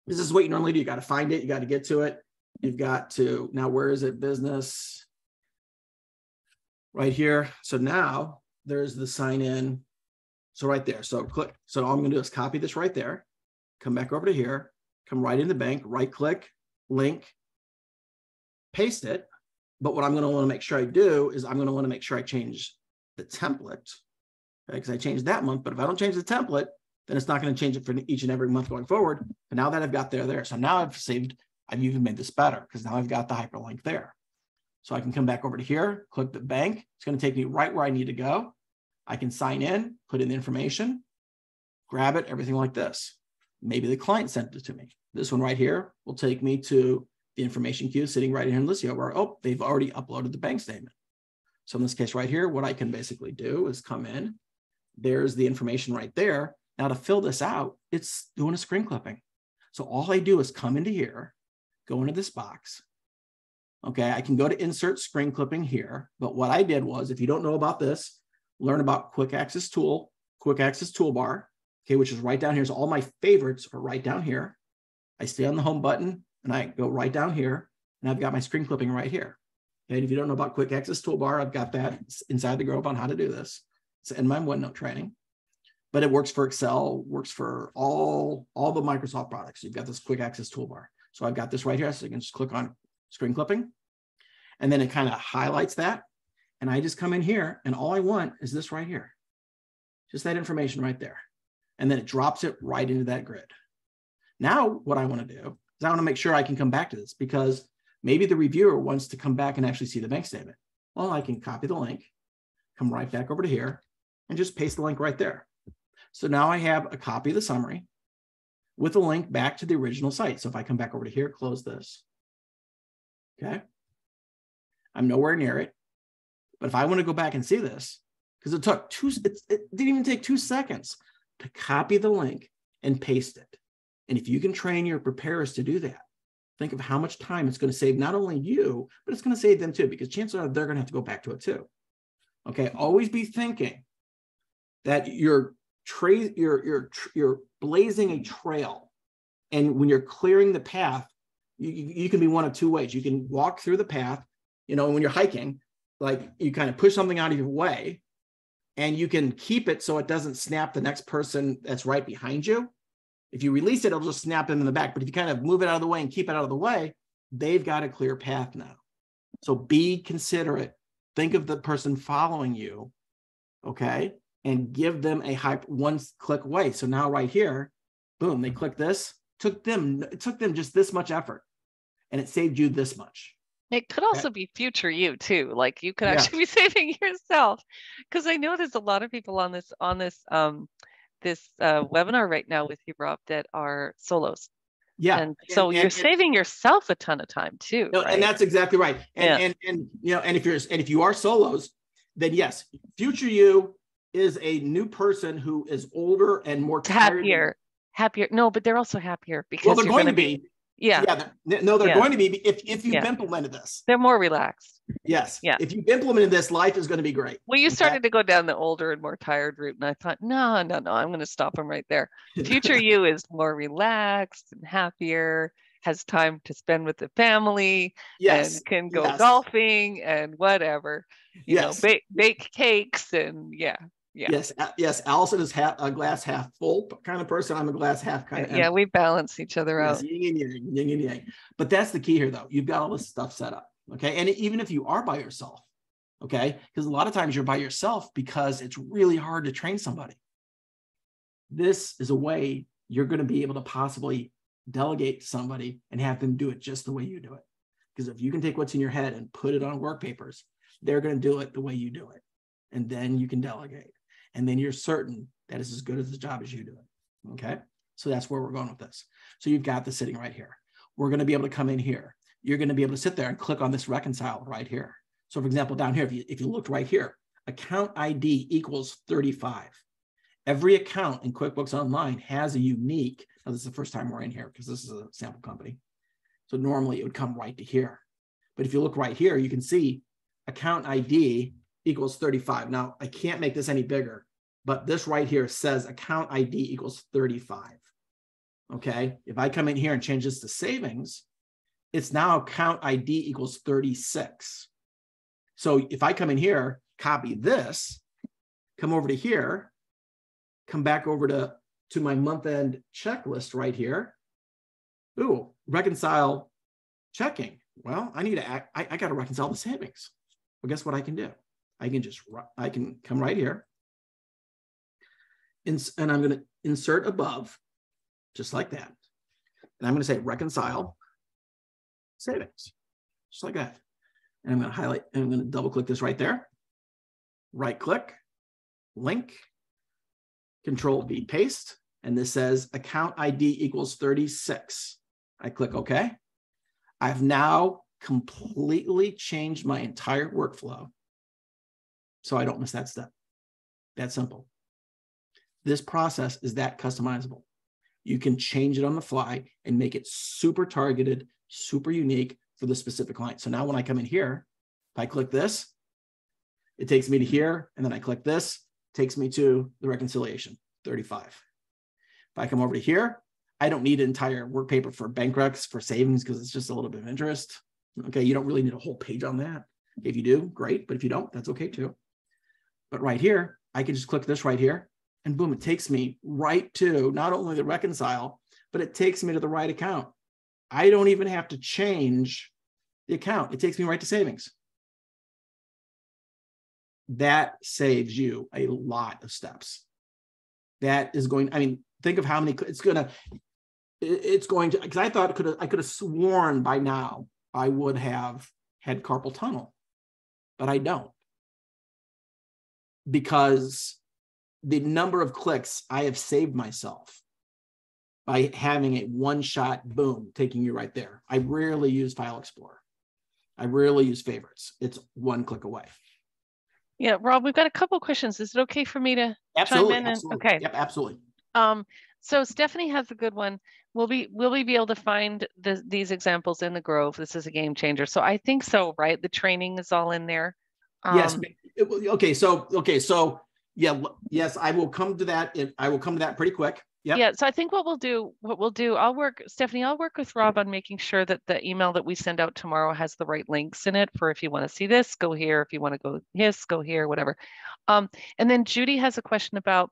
[SPEAKER 2] This is what you normally do. You got to find it. You got to get to it. You've got to, now where is it? Business right here. So now there's the sign in. So right there. So click. So all I'm going to do is copy this right there, come back over to here, come right in the bank, right click, link, paste it. But what I'm going to want to make sure I do is I'm going to want to make sure I change the template because? I changed that month. But if I don't change the template, then it's not going to change it for each and every month going forward. But now that I've got there, there. So now I've saved, I've even made this better because now I've got the hyperlink there. So I can come back over to here, click the bank. It's going to take me right where I need to go. I can sign in, put in the information, grab it, everything like this. Maybe the client sent it to me. This one right here will take me to the information queue sitting right here in Liscio where, oh, they've already uploaded the bank statement. So in this case right here, what I can basically do is come in. There's the information right there. Now to fill this out, it's doing a screen clipping. So all I do is come into here, go into this box, Okay, I can go to insert screen clipping here, but what I did was, if you don't know about this, learn about quick access tool, quick access toolbar, okay, which is right down here. So all my favorites are right down here. I stay on the home button and I go right down here and I've got my screen clipping right here. And if you don't know about quick access toolbar, I've got that inside the Grove on how to do this. It's in my OneNote training, but it works for Excel, works for all, all the Microsoft products. You've got this quick access toolbar. So I've got this right here. So you can just click on screen clipping. And then it kind of highlights that. And I just come in here and all I want is this right here. Just that information right there. And then it drops it right into that grid. Now, what I want to do is I want to make sure I can come back to this because maybe the reviewer wants to come back and actually see the bank statement. Well, I can copy the link, come right back over to here and just paste the link right there. So now I have a copy of the summary with a link back to the original site. So if I come back over to here, close this. Okay. I'm nowhere near it. But if I want to go back and see this, because it took two, it, it didn't even take two seconds to copy the link and paste it. And if you can train your preparers to do that, think of how much time it's going to save not only you, but it's going to save them too, because chances are they're going to have to go back to it too. Okay. Always be thinking that you're tra- you're, you're, you're blazing a trail. And when you're clearing the path, you, you can be one of two ways. You can walk through the path, you know, when you're hiking, like you kind of push something out of your way and you can keep it so it doesn't snap the next person that's right behind you. If you release it, it'll just snap them in the back. But if you kind of move it out of the way and keep it out of the way, they've got a clear path now. So be considerate. Think of the person following you, okay, and give them a hype one click away. So now right here, boom, they click this. Took them, it took them just this much effort and it saved you this much.
[SPEAKER 1] It could also be future you too. Like you could actually be saving yourself. Because I know there's a lot of people on this on this um this uh, webinar right now with you, Rob, that are solos.
[SPEAKER 2] Yeah.
[SPEAKER 1] And so and, you're and, saving yourself a ton of time too.
[SPEAKER 2] No, right? And that's exactly right. And, yeah. and and you know, and if you're and if you are solos, then yes, future you is a new person who is older and more
[SPEAKER 1] happier. Happier. No, but they're also happier because
[SPEAKER 2] well, they're going to be. be
[SPEAKER 1] yeah.
[SPEAKER 2] Yeah. No, they're yeah. going to be if, if you've yeah. implemented this.
[SPEAKER 1] They're more relaxed.
[SPEAKER 2] Yes. Yeah. If you've implemented this, life is going to be great.
[SPEAKER 1] Well, you started to go down the older and more tired route. And I thought, no, no, no, I'm going to stop them right there. Future you is more relaxed and happier, has time to spend with the family yes. and can go yes. golfing and whatever. You yes. know, bake, bake cakes and yeah. Yeah.
[SPEAKER 2] Yes, yes. Allison is half, a glass half full kind of person. I'm a glass half kind of.
[SPEAKER 1] Uh, yeah, we balance each other
[SPEAKER 2] yes,
[SPEAKER 1] out.
[SPEAKER 2] Yin and yang, yin and yang. But that's the key here, though. You've got all this stuff set up, okay. And even if you are by yourself, okay, because a lot of times you're by yourself because it's really hard to train somebody. This is a way you're going to be able to possibly delegate to somebody and have them do it just the way you do it. Because if you can take what's in your head and put it on work papers, they're going to do it the way you do it, and then you can delegate and then you're certain that it's as good as the job as you do it. Okay. So that's where we're going with this. So you've got this sitting right here. We're going to be able to come in here. You're going to be able to sit there and click on this reconcile right here. So for example, down here, if you, if you looked right here, account ID equals 35. Every account in QuickBooks Online has a unique, now this is the first time we're in here because this is a sample company. So normally it would come right to here. But if you look right here, you can see account ID equals 35. Now I can't make this any bigger but this right here says account ID equals 35. Okay, if I come in here and change this to savings, it's now account ID equals 36. So if I come in here, copy this, come over to here, come back over to, to my month end checklist right here. Ooh, reconcile checking. Well, I need to act, I, I got to reconcile the savings. Well, guess what I can do? I can just, I can come right here, and I'm going to insert above, just like that. And I'm going to say reconcile savings, just like that. And I'm going to highlight, and I'm going to double click this right there. Right click, link, control V paste. And this says account ID equals 36. I click OK. I've now completely changed my entire workflow so I don't miss that step. That simple. This process is that customizable. You can change it on the fly and make it super targeted, super unique for the specific client. So now when I come in here, if I click this, it takes me to here, and then I click this, takes me to the reconciliation, 35. If I come over to here, I don't need an entire work paper for bank recs for savings because it's just a little bit of interest. Okay, you don't really need a whole page on that. If you do, great, but if you don't, that's okay too. But right here, I can just click this right here and boom, it takes me right to not only the reconcile, but it takes me to the right account. I don't even have to change the account. It takes me right to savings. That saves you a lot of steps. That is going, I mean, think of how many it's gonna, it's going to, because I thought it could I could have sworn by now I would have had carpal tunnel, but I don't. Because the number of clicks I have saved myself by having a one shot boom taking you right there. I rarely use File Explorer. I rarely use favorites. It's one click away.
[SPEAKER 1] Yeah, Rob, we've got a couple questions. Is it okay for me to
[SPEAKER 2] absolutely,
[SPEAKER 1] chime in?
[SPEAKER 2] Absolutely.
[SPEAKER 1] okay.
[SPEAKER 2] Yep, absolutely.
[SPEAKER 1] Um, so Stephanie has a good one. Will we will we be able to find the, these examples in the Grove? This is a game changer. So I think so, right? The training is all in there.
[SPEAKER 2] Um, yes. Okay. So okay. So yeah, yes, I will come to that. I will come to that pretty quick. Yep.
[SPEAKER 1] Yeah. So I think what we'll do, what we'll do, I'll work, Stephanie, I'll work with Rob on making sure that the email that we send out tomorrow has the right links in it for if you want to see this, go here. If you want to go this, go here, whatever. Um, and then Judy has a question about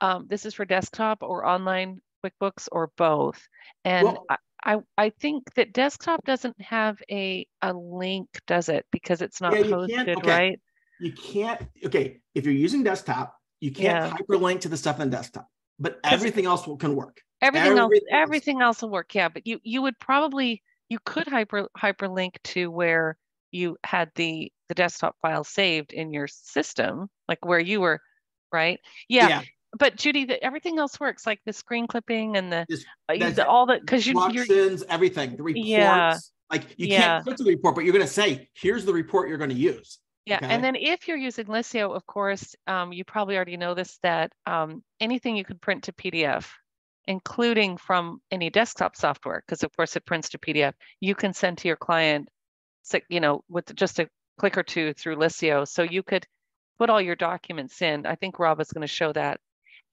[SPEAKER 1] um, this is for desktop or online QuickBooks or both. And well, I, I, I think that desktop doesn't have a a link, does it? Because it's not yeah, posted, okay. right?
[SPEAKER 2] you can't okay if you're using desktop you can't yeah. hyperlink to the stuff on desktop but everything else will, can work
[SPEAKER 1] everything, everything else everything else will work yeah but you you would probably you could hyper hyperlink to where you had the the desktop file saved in your system, like where you were, right? Yeah. yeah. But Judy, the, everything else works, like the screen clipping and the, uh, all the because you
[SPEAKER 2] you're everything, the reports. Yeah. Like you yeah. can't put the report, but you're going to say, "Here's the report you're going to use."
[SPEAKER 1] Yeah, okay. and then if you're using Liscio, of course, um, you probably already know this that um, anything you can print to PDF, including from any desktop software, because of course it prints to PDF, you can send to your client, you know, with just a click or two through Liscio. So you could put all your documents in. I think Rob is going to show that.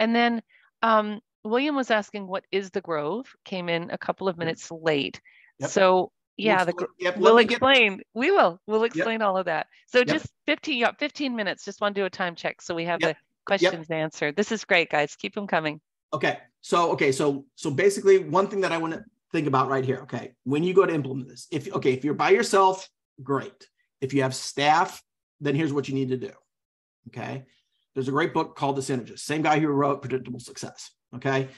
[SPEAKER 1] And then um, William was asking, what is the Grove? Came in a couple of minutes late. Yep. So yeah, the, yep, we'll explain. Get... We will. We'll explain yep. all of that. So just 15, 15 minutes. Just want to do a time check so we have the questions answered. This is great, guys. Keep them coming.
[SPEAKER 2] Okay. So okay. So so basically, one thing that I want to think about right here. Okay, when you go to implement this, if okay, if you're by yourself, great. If you have staff, then here's what you need to do. Okay. There's a great book called The Synergist. Same guy who wrote Predictable Success. Okay.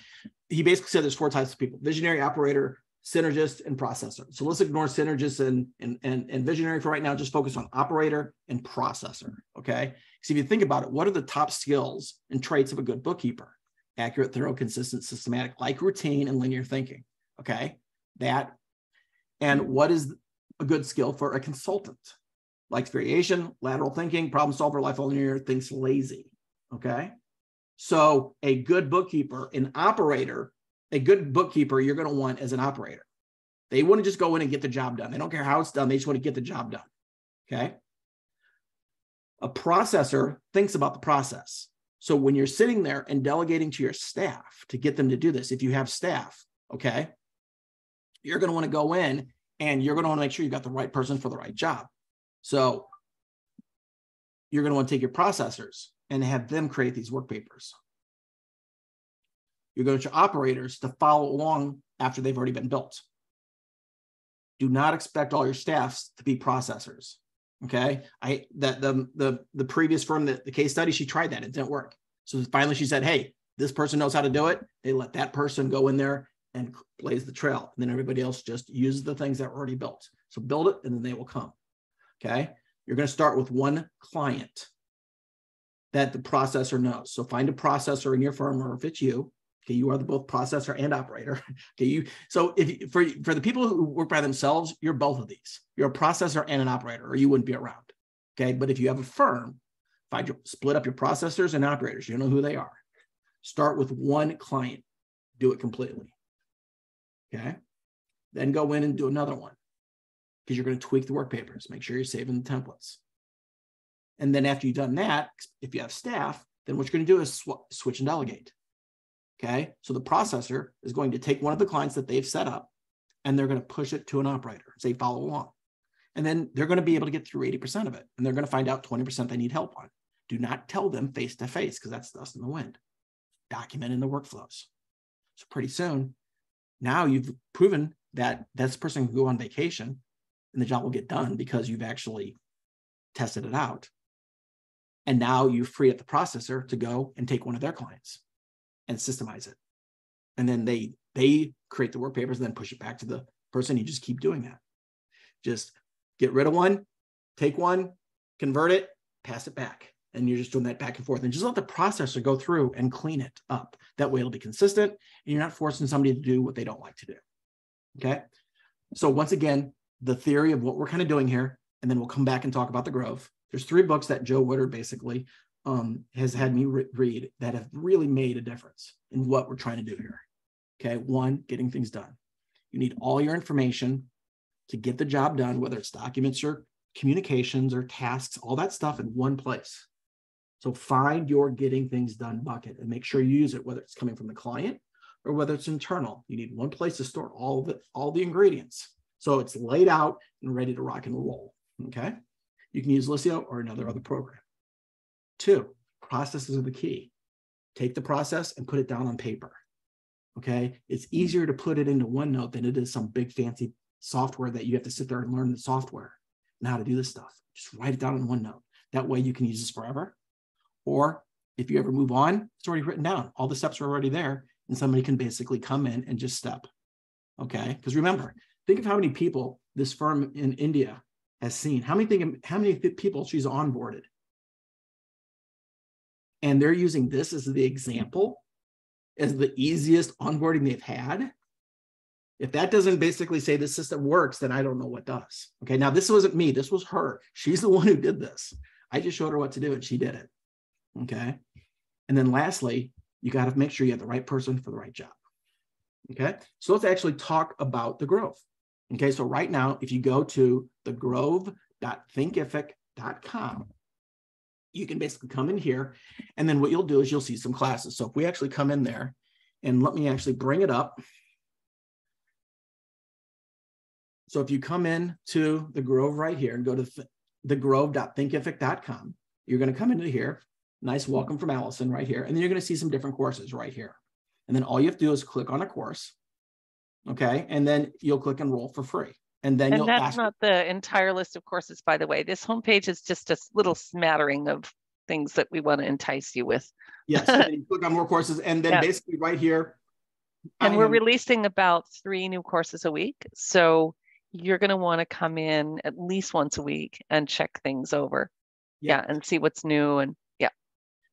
[SPEAKER 2] He basically said there's four types of people: visionary, operator, synergist, and processor. So let's ignore synergist and, and, and, and visionary for right now. Just focus on operator and processor. Okay. So if you think about it, what are the top skills and traits of a good bookkeeper? Accurate, thorough, consistent, systematic, like routine and linear thinking. Okay. That. And what is a good skill for a consultant? Likes variation, lateral thinking, problem solver, life linear, thinks lazy. Okay. So a good bookkeeper, an operator a good bookkeeper you're going to want as an operator. They want to just go in and get the job done. They don't care how it's done. They just want to get the job done. Okay. A processor thinks about the process. So when you're sitting there and delegating to your staff to get them to do this, if you have staff, okay, you're going to want to go in and you're going to want to make sure you got the right person for the right job. So you're going to want to take your processors and have them create these work papers. You're going to your operators to follow along after they've already been built. Do not expect all your staffs to be processors. Okay. I that the the the previous firm that the case study, she tried that. It didn't work. So finally she said, Hey, this person knows how to do it. They let that person go in there and blaze the trail. And then everybody else just uses the things that were already built. So build it and then they will come. Okay. You're going to start with one client that the processor knows. So find a processor in your firm, or if it's you, Okay, you are the both processor and operator. Okay, you so if for for the people who work by themselves, you're both of these. You're a processor and an operator, or you wouldn't be around. Okay, but if you have a firm, find your split up your processors and operators. You know who they are. Start with one client, do it completely. Okay, then go in and do another one because you're going to tweak the work papers. Make sure you're saving the templates. And then after you've done that, if you have staff, then what you're going to do is sw- switch and delegate. Okay. So the processor is going to take one of the clients that they've set up and they're going to push it to an operator, say follow along. And then they're going to be able to get through 80% of it. And they're going to find out 20% they need help on. Do not tell them face to face because that's dust in the wind. Document in the workflows. So pretty soon, now you've proven that this person can go on vacation and the job will get done because you've actually tested it out. And now you free up the processor to go and take one of their clients and systemize it. And then they they create the work papers and then push it back to the person. You just keep doing that. Just get rid of one, take one, convert it, pass it back. And you're just doing that back and forth. And just let the processor go through and clean it up. That way it'll be consistent and you're not forcing somebody to do what they don't like to do. Okay. So once again, the theory of what we're kind of doing here, and then we'll come back and talk about the Grove. There's three books that Joe Woodard basically um, has had me re- read that have really made a difference in what we're trying to do here. Okay, one, getting things done. You need all your information to get the job done, whether it's documents or communications or tasks, all that stuff in one place. So find your getting things done bucket and make sure you use it, whether it's coming from the client or whether it's internal. You need one place to store all it, all the ingredients. So it's laid out and ready to rock and roll. Okay. You can use Liscio or another other program. Two, processes are the key. Take the process and put it down on paper. Okay. It's easier to put it into OneNote than it is some big fancy software that you have to sit there and learn the software and how to do this stuff. Just write it down in OneNote. That way you can use this forever. Or if you ever move on, it's already written down. All the steps are already there, and somebody can basically come in and just step. Okay. Because remember, Think of how many people this firm in India has seen. How many think how many people she's onboarded? And they're using this as the example, as the easiest onboarding they've had. If that doesn't basically say the system works, then I don't know what does. Okay. Now, this wasn't me. This was her. She's the one who did this. I just showed her what to do and she did it. Okay. And then lastly, you got to make sure you have the right person for the right job. Okay. So let's actually talk about the Grove. Okay. So right now, if you go to thegrove.thinkific.com, you can basically come in here. And then what you'll do is you'll see some classes. So if we actually come in there and let me actually bring it up. So if you come in to the Grove right here and go to th- thegrove.thinkific.com, you're going to come into here. Nice welcome from Allison right here. And then you're going to see some different courses right here. And then all you have to do is click on a course. Okay. And then you'll click enroll for free. And then
[SPEAKER 1] and
[SPEAKER 2] you'll
[SPEAKER 1] that's
[SPEAKER 2] ask.
[SPEAKER 1] not the entire list of courses, by the way. This homepage is just a little smattering of things that we want to entice you with.
[SPEAKER 2] yes. and you click on more courses. And then
[SPEAKER 1] Yeah.
[SPEAKER 2] basically right here.
[SPEAKER 1] And
[SPEAKER 2] I
[SPEAKER 1] we're
[SPEAKER 2] am-
[SPEAKER 1] releasing about three new courses a week. So you're going to want to come in at least once a week and check things over.
[SPEAKER 2] Yeah.
[SPEAKER 1] Yeah. And see what's new. And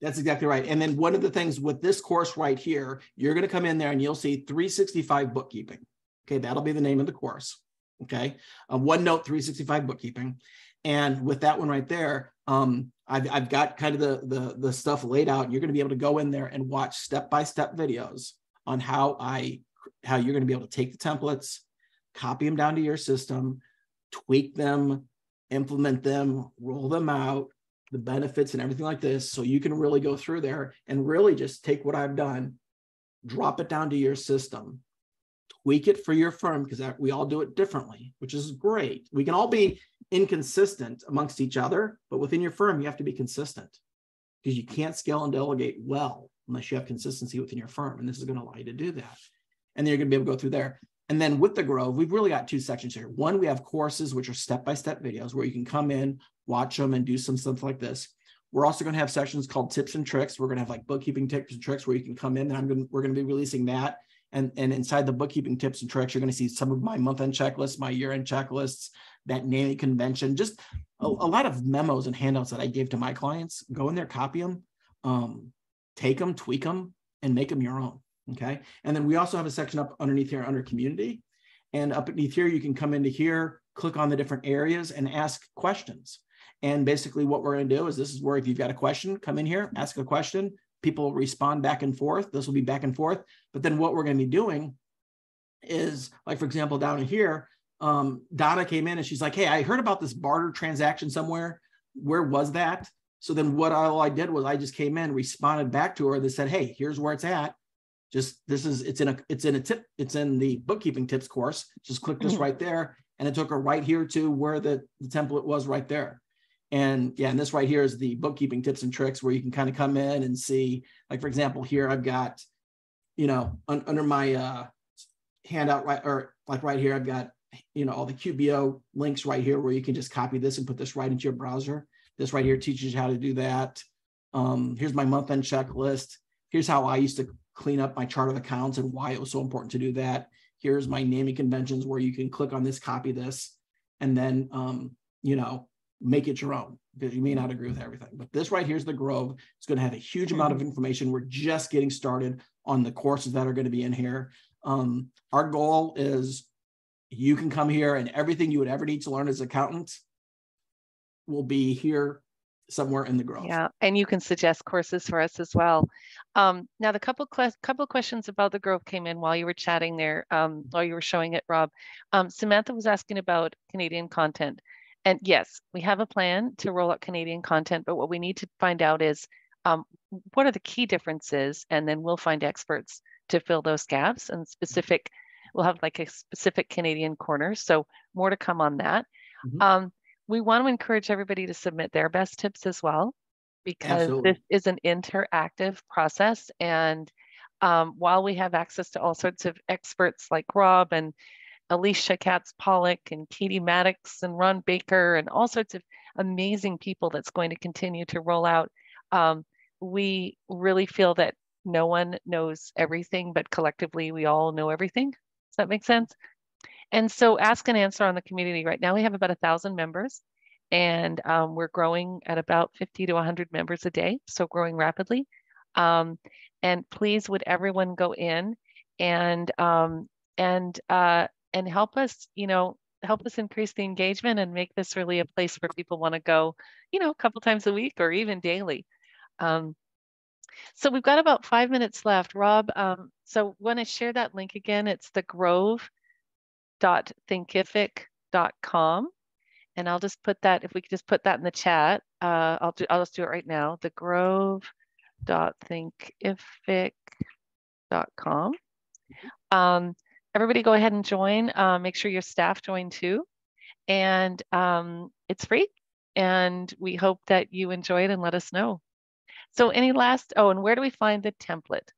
[SPEAKER 2] That's exactly right. And then one of the things with this course right here, you're going to come in there and you'll see 365 bookkeeping. Okay, that'll be the name of the course. Okay, uh, OneNote 365 bookkeeping. And with that one right there, um, I've, I've got kind of the, the the stuff laid out. You're going to be able to go in there and watch step by step videos on how I how you're going to be able to take the templates, copy them down to your system, tweak them, implement them, roll them out, the benefits and everything like this. So you can really go through there and really just take what I've done, drop it down to your system, tweak it for your firm because we all do it differently, which is great. We can all be inconsistent amongst each other, but within your firm, you have to be consistent because you can't scale and delegate well unless you have consistency within your firm. And this is going to allow you to do that. And then you're going to be able to go through there. And then with the Grove, we've really got two sections here. One, we have courses, which are step by step videos where you can come in, watch them, and do some stuff like this. We're also going to have sections called tips and tricks. We're going to have like bookkeeping tips and tricks where you can come in, and I'm going to, we're going to be releasing that. And, and inside the bookkeeping tips and tricks, you're going to see some of my month end checklists, my year end checklists, that naming convention, just a, a lot of memos and handouts that I gave to my clients. Go in there, copy them, um, take them, tweak them, and make them your own. Okay. And then we also have a section up underneath here under community. And up underneath here, you can come into here, click on the different areas and ask questions. And basically, what we're going to do is this is where if you've got a question, come in here, ask a question. People respond back and forth. This will be back and forth. But then what we're going to be doing is, like, for example, down here, um, Donna came in and she's like, Hey, I heard about this barter transaction somewhere. Where was that? So then what all I did was I just came in, responded back to her. They said, Hey, here's where it's at just this is it's in a it's in a tip it's in the bookkeeping tips course. Just click this
[SPEAKER 1] Mhm.
[SPEAKER 2] right there and it took her right here to where the, the template was right there. And yeah and this right here is the bookkeeping tips and tricks where you can kind of come in and see like for example here i've got you know un, under my uh handout right or like right here i've got you know all the qbo links right here where you can just copy this and put this right into your browser. This right here teaches you how to do that. Um here's my month end checklist. Here's how i used to clean up my chart of accounts and why it was so important to do that. Here's my naming conventions where you can click on this, copy this, and then um, you know make it your own because you may not agree with everything. But this right here is the Grove. It's going to have a huge amount of information. We're just getting started on the courses that are going to be in here. Um, our goal is you can come here and everything you would ever need to learn as an accountant will be here somewhere in the Grove.
[SPEAKER 1] Yeah, and you can suggest courses for us as well. Um, now, the couple couple questions about the Grove came in while you were chatting there, um, while you were showing it, Rob. Um, Samantha was asking about Canadian content, and yes, we have a plan to roll out Canadian content, but what we need to find out is um, what are the key differences, and then we'll find experts to fill those gaps and specific. We'll have like a specific Canadian corner, so more to come on that.
[SPEAKER 2] Mhm.
[SPEAKER 1] Um, we want to encourage everybody to submit their best tips as well because
[SPEAKER 2] Absolutely.
[SPEAKER 1] this is an interactive process and um, while we have access to all sorts of experts like rob and alicia katz pollock and katie maddox and ron baker and all sorts of amazing people that's going to continue to roll out um, we really feel that no one knows everything but collectively we all know everything does that make sense And so ask and answer on the community right now. We have about a thousand members and um, we're growing at about 50 to 100 members a day. So growing rapidly. Um, and please would everyone go in and um, and uh, and help us, you know, help us increase the engagement and make this really a place where people want to go, you know, a couple times a week or even daily. Um, so we've got about five minutes left. Rob, um, so want to share that link again. It's thegrove.thinkific.com. And I'll just put that, if we could just put that in the chat, uh, I'll, do, I'll just do it right now. Thegrove.thinkific.com. Um, everybody go ahead and join. Uh, make sure your staff join too. And um, it's free. And we hope that you enjoy it and let us know. So any last, oh, and where do we find the template?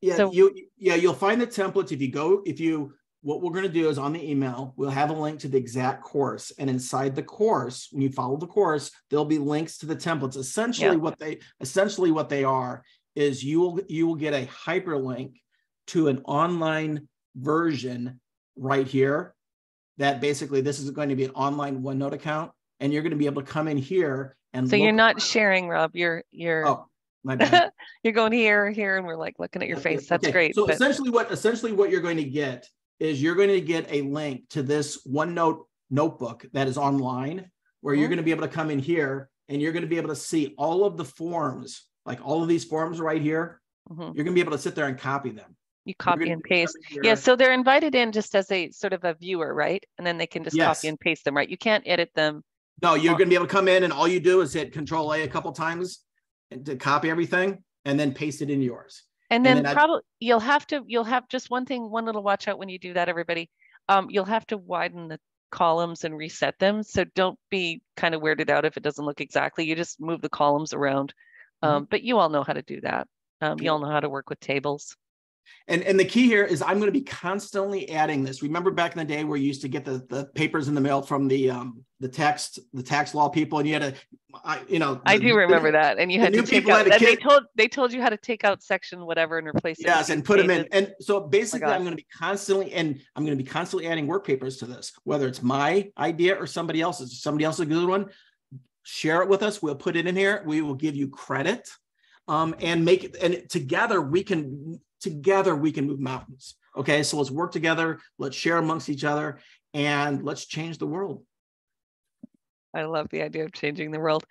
[SPEAKER 2] Yeah, so, you yeah, you'll find the templates if you go, if you what we're going to do is on the email, we'll have a link to the exact course. And inside the course, when you follow the course, there'll be links to the templates. Essentially, yeah. what they essentially what they are is you will you will get a hyperlink to an online version right here that basically this is going to be an online OneNote account. And you're going to be able to come in here and
[SPEAKER 1] so you're not sharing, Rob. You're you're
[SPEAKER 2] oh,
[SPEAKER 1] you're going here, here, and we're like looking at your face. That's
[SPEAKER 2] okay.
[SPEAKER 1] great.
[SPEAKER 2] So but... essentially, what essentially what you're going to get is you're going to get a link to this OneNote notebook that is online, where mm-hmm. you're going to be able to come in here and you're going to be able to see all of the forms, like all of these forms right here. Mm-hmm. You're going to be able to sit there and copy them.
[SPEAKER 1] You copy and paste. Yeah, so they're invited in just as a sort of a viewer, right? And then they can just yes. copy and paste them, right? You can't edit them
[SPEAKER 2] no, you're going to be able to come in and all you do is hit Control A a couple times to copy everything and then paste it in yours.
[SPEAKER 1] And then, and then probably you'll have to you'll have just one thing, one little watch out when you do that, everybody. Um, you'll have to widen the columns and reset them. So don't be kind of weirded out if it doesn't look exactly. You just move the columns around. Um, mm-hmm. But you all know how to do that. Um, you all know how to work with tables.
[SPEAKER 2] And, and the key here is I'm going to be constantly adding this. Remember back in the day where you used to get the, the papers in the mail from the um, the text the tax law people, and you had to, I, you know.
[SPEAKER 1] I do remember that, and you had to take out. And they told they told you how to take out section whatever and replace
[SPEAKER 2] it. Yes, and put them in. And so basically, oh I'm going to be constantly and I'm going to be constantly adding work papers to this, whether it's my idea or somebody else's. Somebody else a good one. Share it with us. We'll put it in here. We will give you credit um, and make it and together we can together we can move mountains. Okay, so let's work together, let's share amongst each other, and let's change the world.
[SPEAKER 1] I love the idea of changing the world.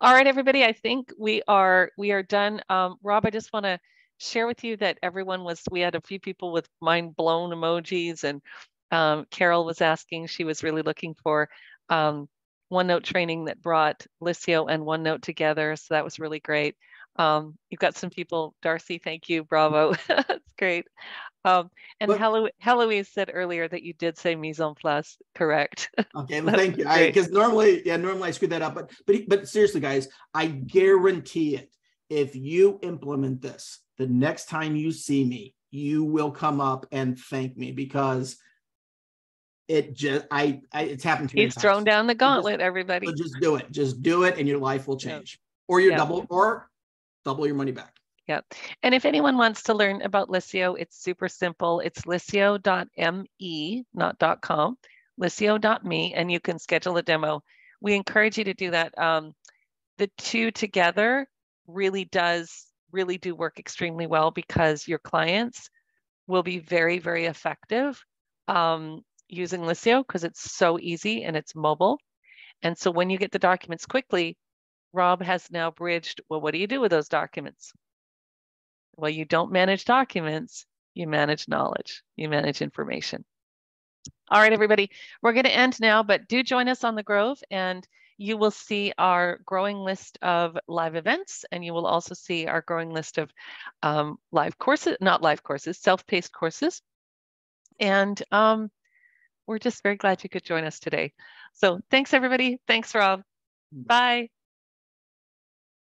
[SPEAKER 1] All right, everybody, I think we are we are done. Um, Rob, I just want to share with you that everyone was we had a few people with mind blown emojis, and um, Carol was asking she was really looking for um, OneNote training that brought Liscio and OneNote together, so that was really great. Um, you've got some people, Darcy, thank you, bravo. That's great. Um, and but, Heloise said earlier that you did say mise en place, correct?
[SPEAKER 2] Okay, well, thank you. Because normally, yeah, normally I screw that up, but but but seriously, guys, I guarantee it. If you implement this, the next time you see me, you will come up and thank me because it just I, I it's happened to
[SPEAKER 1] me. He's thrown down the gauntlet, just, everybody.
[SPEAKER 2] So just do it. Just do it, and your life will change. Or your double, or double your money back.
[SPEAKER 1] Yeah. And if anyone wants to learn about Liscio, it's super simple. It's liscio.me, not .com, liscio.me, and you can schedule a demo. We encourage you to do that. Um, the two together really does, really do work extremely well because your clients will be very, very effective um, using Liscio because it's so easy and it's mobile. And so when you get the documents quickly, Rob has now bridged, well, what do you do with those documents? Well, you don't manage documents, you manage knowledge, you manage information. All right, everybody, we're going to end now, but do join us on the Grove and you will see our growing list of live events and you will also see our growing list of um, live courses, not live courses, self-paced courses. And um, we're just very glad you could join us today. So thanks, everybody. Thanks, Rob. Bye.